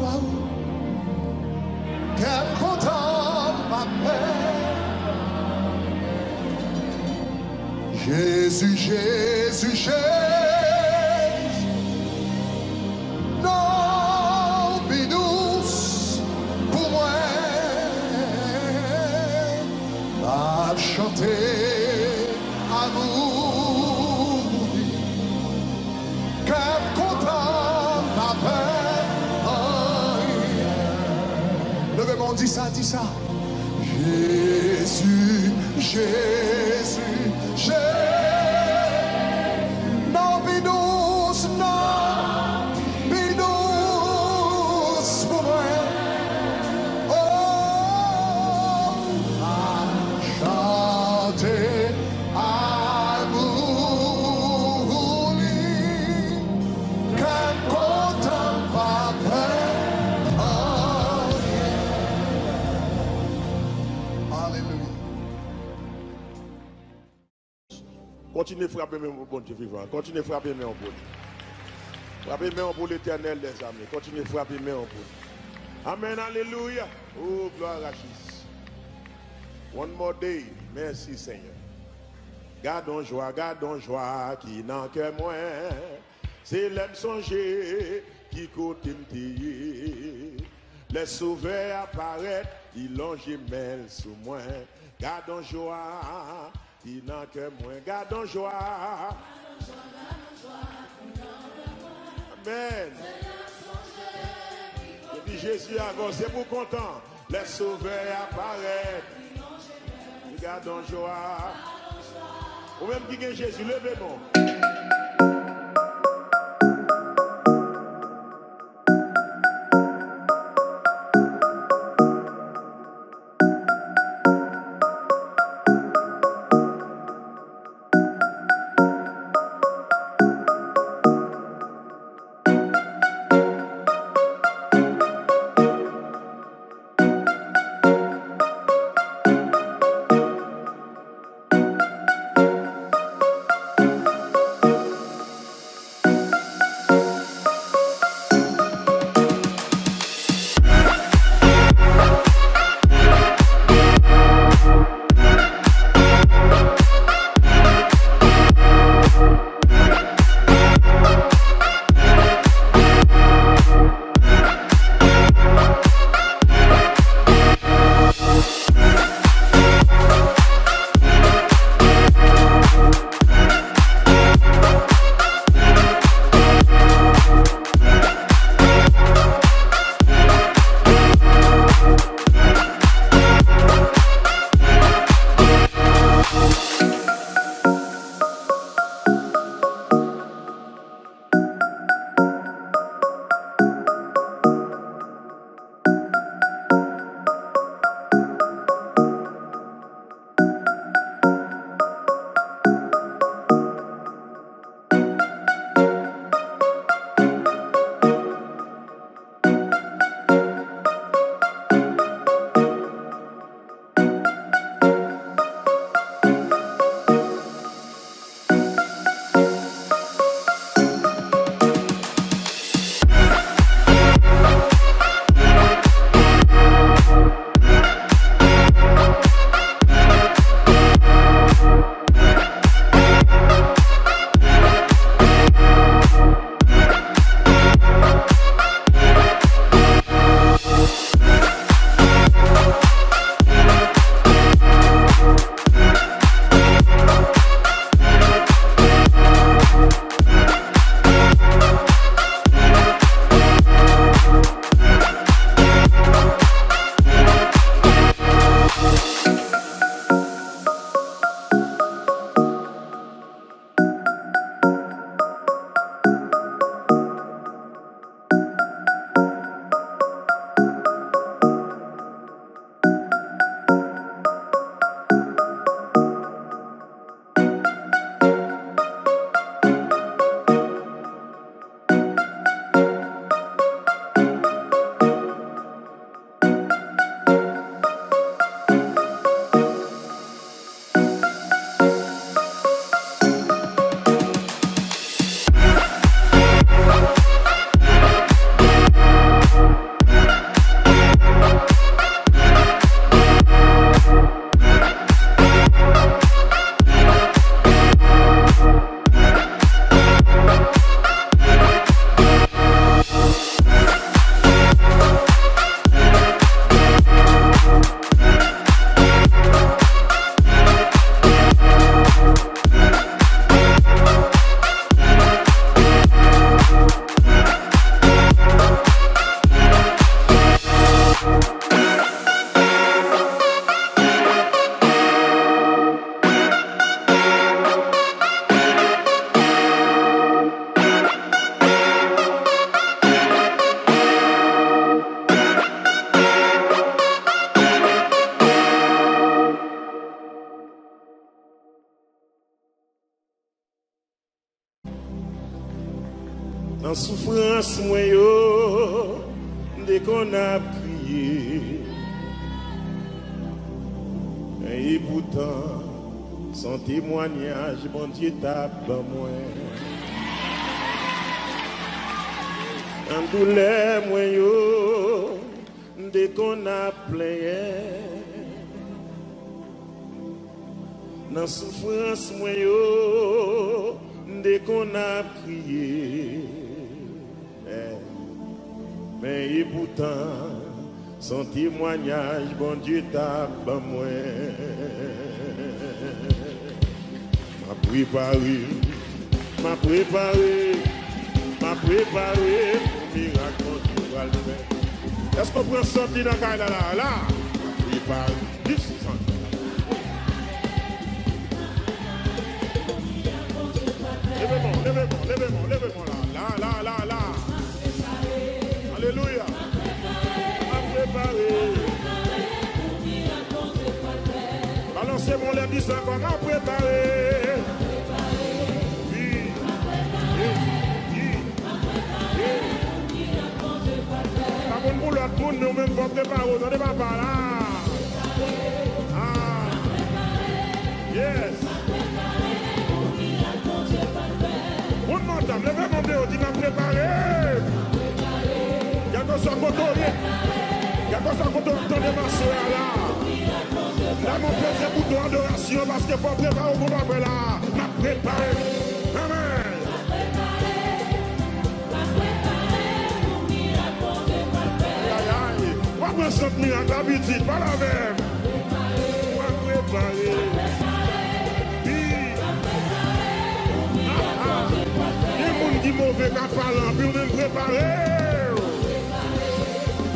Waou ma mwen Jésus, Jésus, Jésus. Dis ça, dis ça. Jésus, Jésus, Continuez à frapper même bon Dieu vivant. Continuez à frapper même au bon. Frappez même pour l'éternel des amis. Continuez à frapper même Dieu. Amen, alléluia. Oh, gloire à Jésus. One more day. Merci Seigneur. Gardons joie, gardons joie, qui n'en que moins. C'est l'aime songer qui côté. Les sauveurs apparaître, ils l'ont gemelle sous moi. Gardons joie, Ki nan ke mwen gadon jwa Gadon jwa, gadon jwa Kontan de mwen Amen. Seigneur sonje Ki di Jezu avanse pou kontan Le souve apare Gadon jwa Ou menm ki gen Jezu leve bon Dje tap ba mwen An doule mwen yo Mde kon ap pleye Nan soufrans mwen yo Mde kon ap kriye eh. Men e boutan Son timwanyaj Bon dje tap ba mwen préparé, m'a préparé, m'a préparé pour miracle tu vas le faire. Est-ce qu'on prend sortir dans la là, là, là? Préparé, 10 Levez-moi, levez-moi, levez-moi, levez-moi là, là, là, là, là. Alléluia. Balancez mon lèvre, dis encore, à préparer. lot moun nou men pou preparo, nou de pa pa la. Ah. Yes. Moun montam, leve moun de ou di nan prepare. Gako sa koto ye. Gako sa koto an ton de maswe la. La moun prese bouton adorasyon, baske pou preparo pou pa pe la. Na prepare. mwen sot mirak la biti, pa la mèm. Mwen prepare, bi. Ah, ah. Yon moun ki mouve ka palan, bi mwen prepare.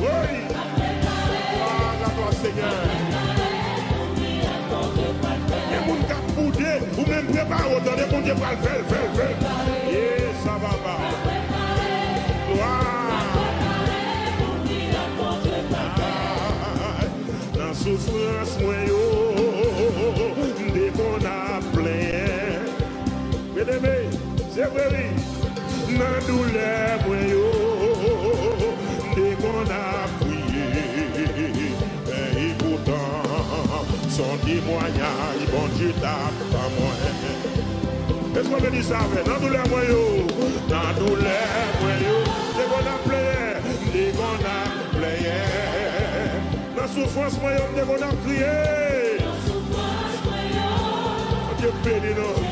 Woy. A, la do se gen. Yon moun ka poude, mwen prepare, ou dan yon moun ki pral fel, fel, fel. mwanyan, i bon di tap pa mwen. E skon beni sa fe, nan doule mwen yo, nan doule mwen yo, de kon ap pleye, de kon ap pleye. Nan soufrans mwen yo, de kon ap kriye, nan soufrans mwen yo, an diye beni nou.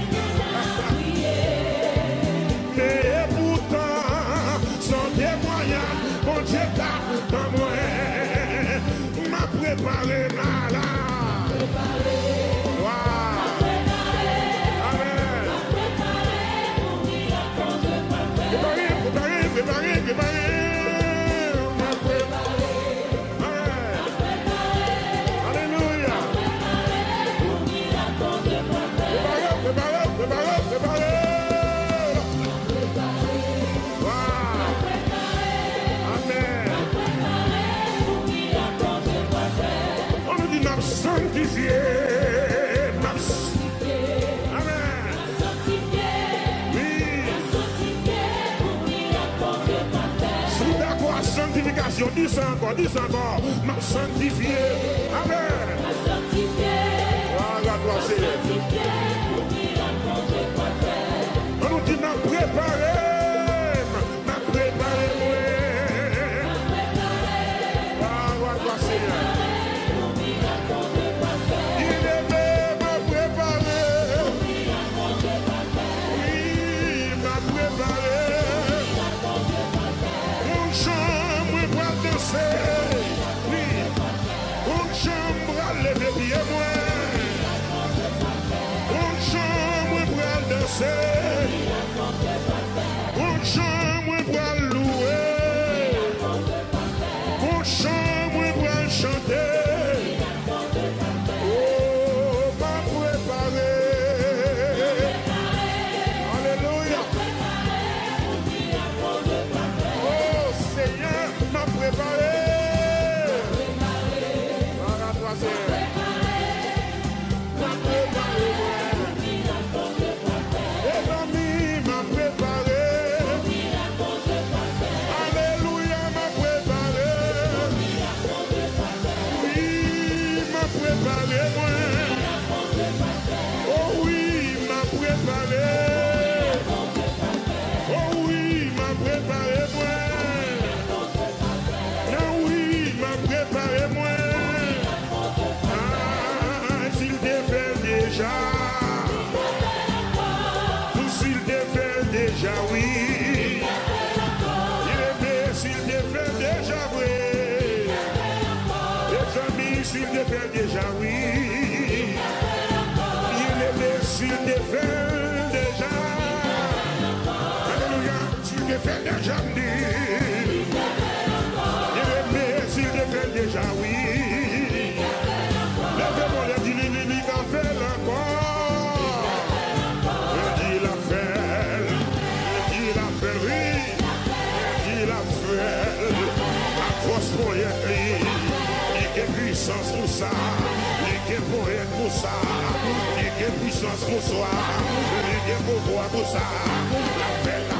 dis encore, dis encore, m'a sanctifié. Amen. M'a sanctifié. Voilà toi, Seigneur. M'a sanctifié, pour qu'il rencontre quoi faire. On nous dit, nous préparer. defende jandi Ye mesil defende jawi Le fe mole di li li li nan fel ankon E di la fel E di la fel E di la fel A fos mouye li Li ke pwisans mou sa Li ke poen mou sa Li ke pwisans mou sa Li ke pouvoa mou sa La fel la fel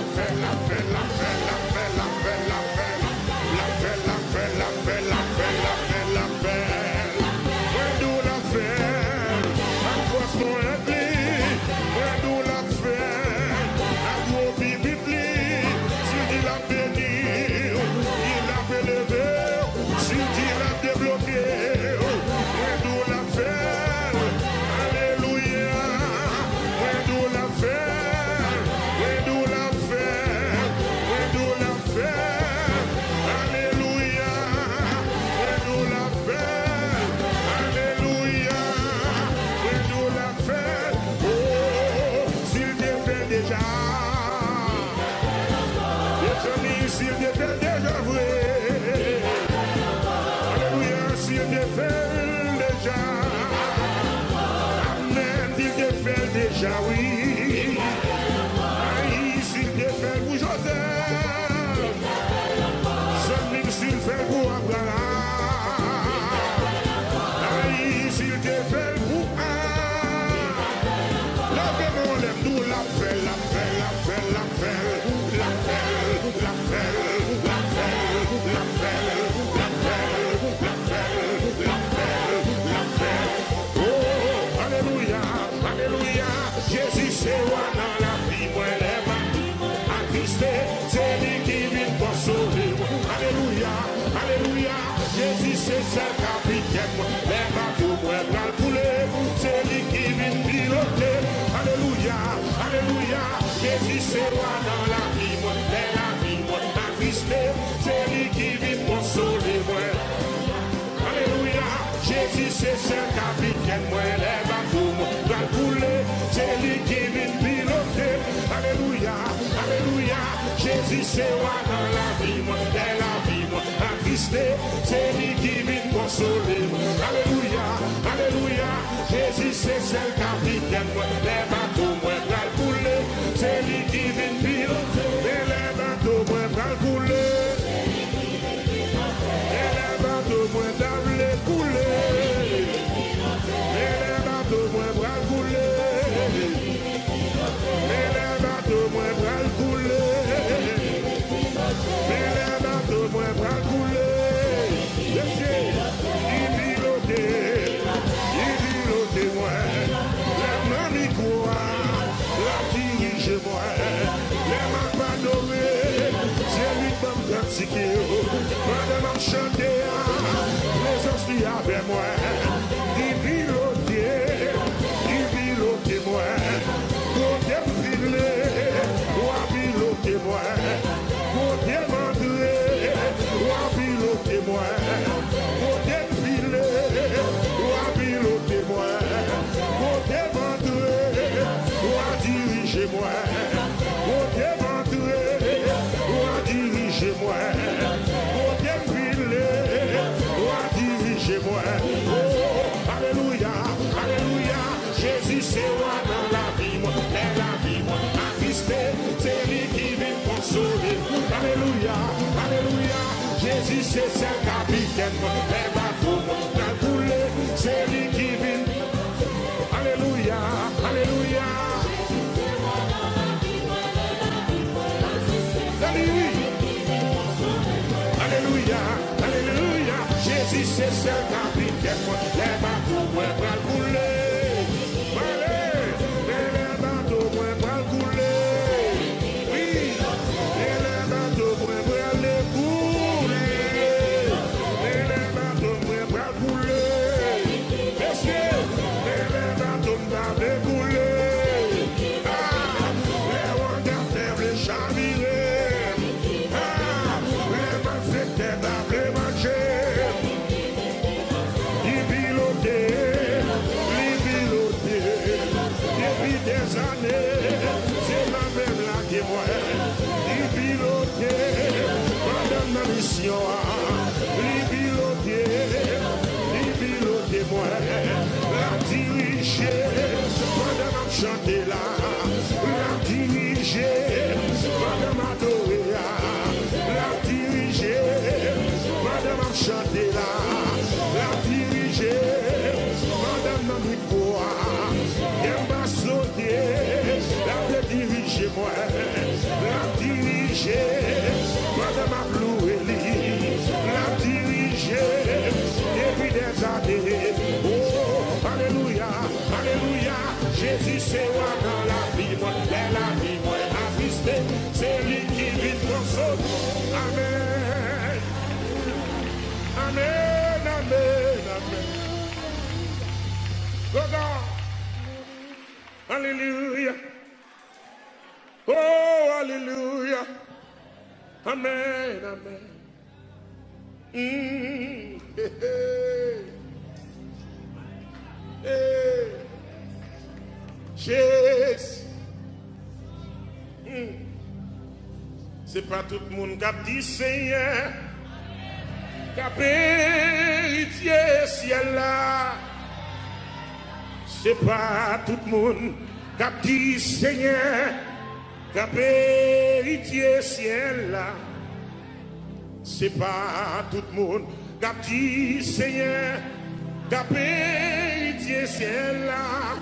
mwen le batou mwen Gran koule, se li ki vin pilote. Aleluya, aleluya Jezi se wadan la vi mwen De la vi mwen. Atriste, se li ki vin konsole mwen. Aleluya, aleluya Jezi se sel kapiken mwen show. Alléluia, Jésus c'est un capitaine. Amen, amen. Mm, hey, hey. Hey. Yes. Mm. Se pa tout moun kap di seyen, kap eritye siyen la. Se pa tout moun kap di seyen, kap eritye siyen la. Se pa tout moun Gap di seyen Gap etye sien la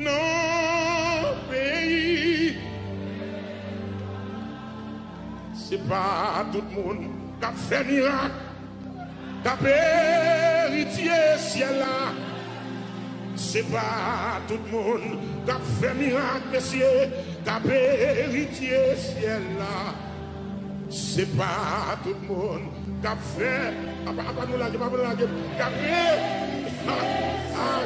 Non peyi Se pa tout moun Gap fe mirak Gap etye sien la Se pa tout moun Gap fe mirak mesye Gap etye sien la Se pa tout moun Kap fe Apan nou lage, apan nou lage Kap fe A,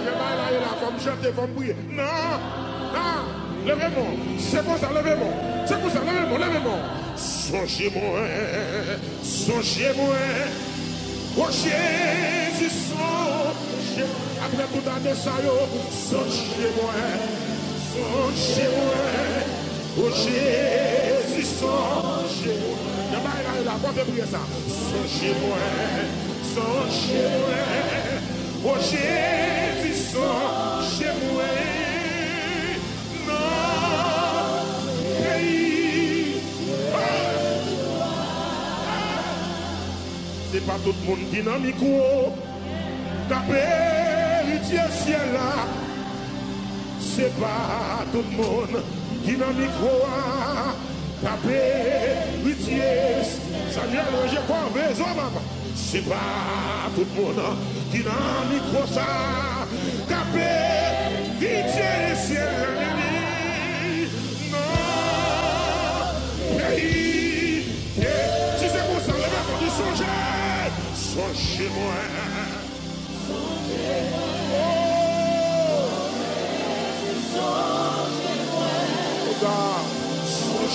jen bay la yon la Fom chante, fom bouye Nan, nan Leve moun, se kon sa leve moun Se kon sa leve moun, leve moun Sonje mwen Sonje mwen O Jezi sonje Apre tout an de sayo Sonje mwen Sonje mwen O Jezi sonje mwen Yon ba yon la, kon fe priye sa. Sonje mwen, sonje mwen, o jeti sonje mwen, nan peyi. Se pa tout moun dinamikou, ta peritye sien la, se pa tout moun dinamikou a, tapé, huitiers, Samuel Roger Corvé, Zomab. Se pa tout moun ki nan mikro sa, tapé, huitiers, Samuel Roger Corvé, nan peyi, si se moun sa leva kon di sonje, sonje mwen. Sonje mwen.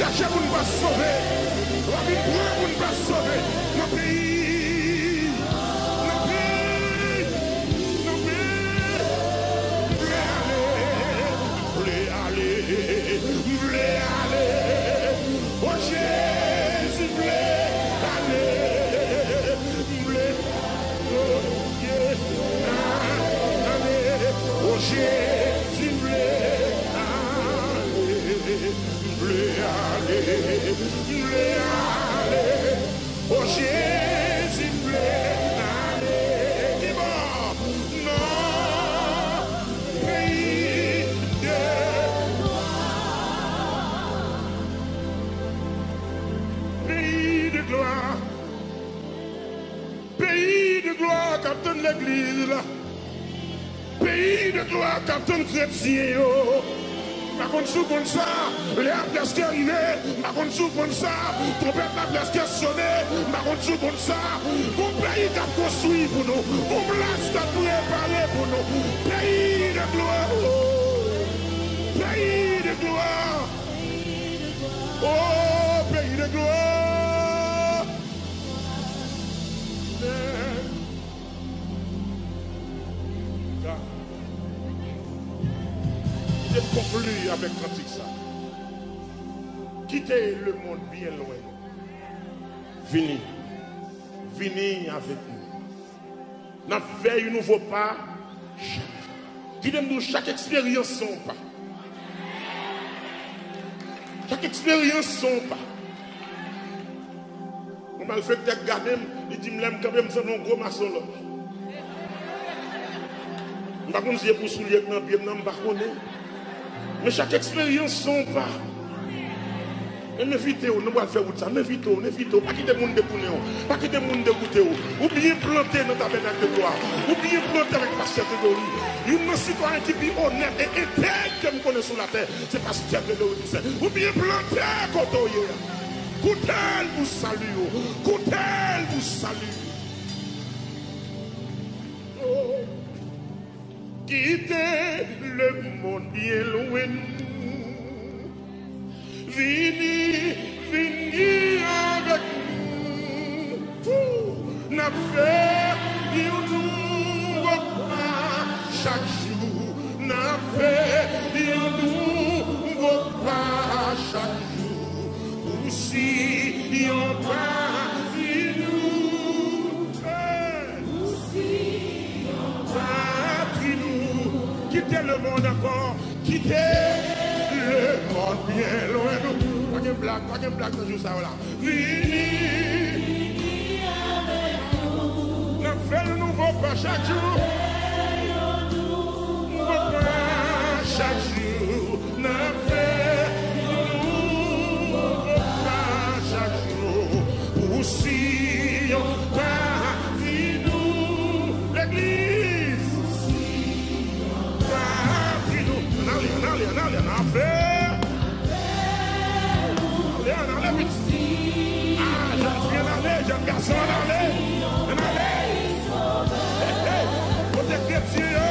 chache moun pa sove, wapit mwen moun pa sove, sou kon sa, trompet la bles kestyone, maron sou kon sa, kon peyi kap konsoui pou nou, kon blas kap nou epare pou nou, peyi de gloa, peyi de gloa, oh, peyi de gloa, J'ai conclu avec pratique ça. quitter le monde bien loin. Venez. Venez avec nous. N'a fait un nouveau pas. Dites-nous, chaque expérience son pas. Chaque expérience son pas. On m'a fait que gardé, il dit, je quand même, c'est un gros maçon là. Je ne sais pas si pour soulier dans le pied, je ne sais pas. Mais chaque expérience son pas. Nevite ou, nou wal fè wout sa. Nevite ou, nevite ou. Pakite moun dekoune ou. Pakite moun dekoute ou. Ou biye plante nou tabenak de gloa. Ou biye plante vek pasteur de glory. Yon nou sitwany ki bi honet e etek ke mou kone sou la ter. Se pasteur de glory tout se. Ou biye plante koto ye. Koutel vous salu ou. Koutel vous salu. Kite le moun bien louen. Venez, venez avec nous. N'a fait un nouveau pas chaque jour. N'a fait un nouveau pas chaque jour. Ou si on pas nous. Patrie-nous. Quittez le monde encore. Quittez le monde Mon bien loin nou Kwa gen blak, kwa gen blak nan jou sa ou la Vini Vini avek nou Nan fel nouvo pa chak jou Nan fel nouvo pa chak jou Nan fel nouvo pa chak jou Jom gason nan le, nan le, he he, pote krepsi yo.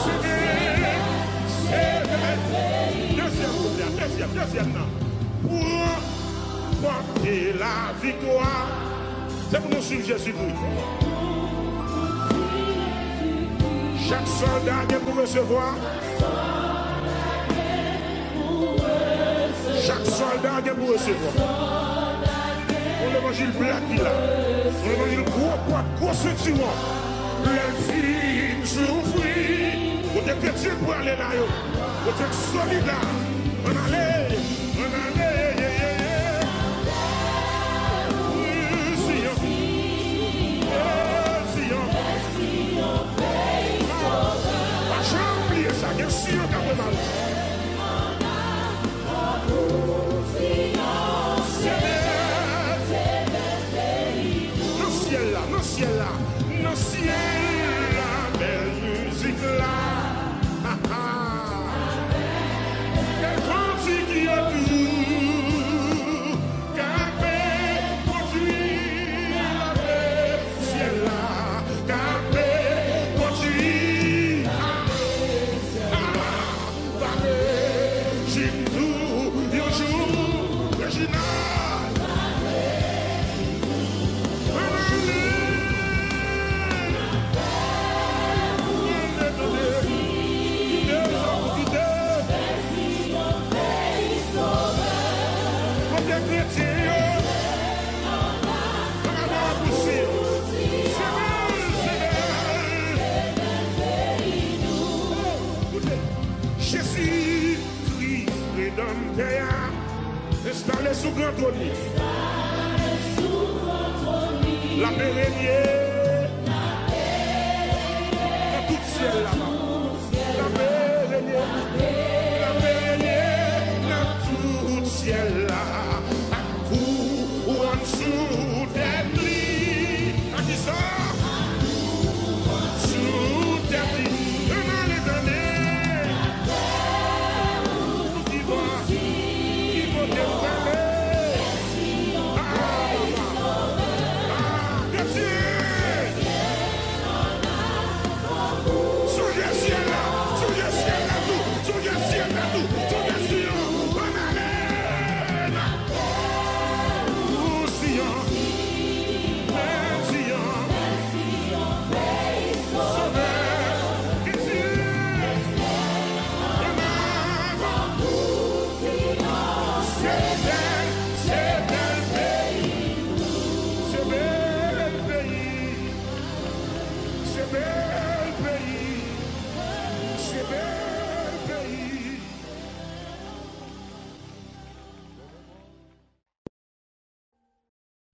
Sebe, sebe, deuxième couplet, deuxième, deuxième nan. Pour porter la victoire, c'est pour nous suivre Jésus-Christ. Chaque soldat vient pour recevoir. Chak soldat gen pou resevwa. Mwen evanjil blak ki la. Mwen evanjil gwo kwa, gwo sentiman. Lèl fin soufri. Mwen dek peti pou ale la yo. Mwen dek solida. Mwen ale. ceremony.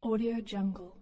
Audio Jungle.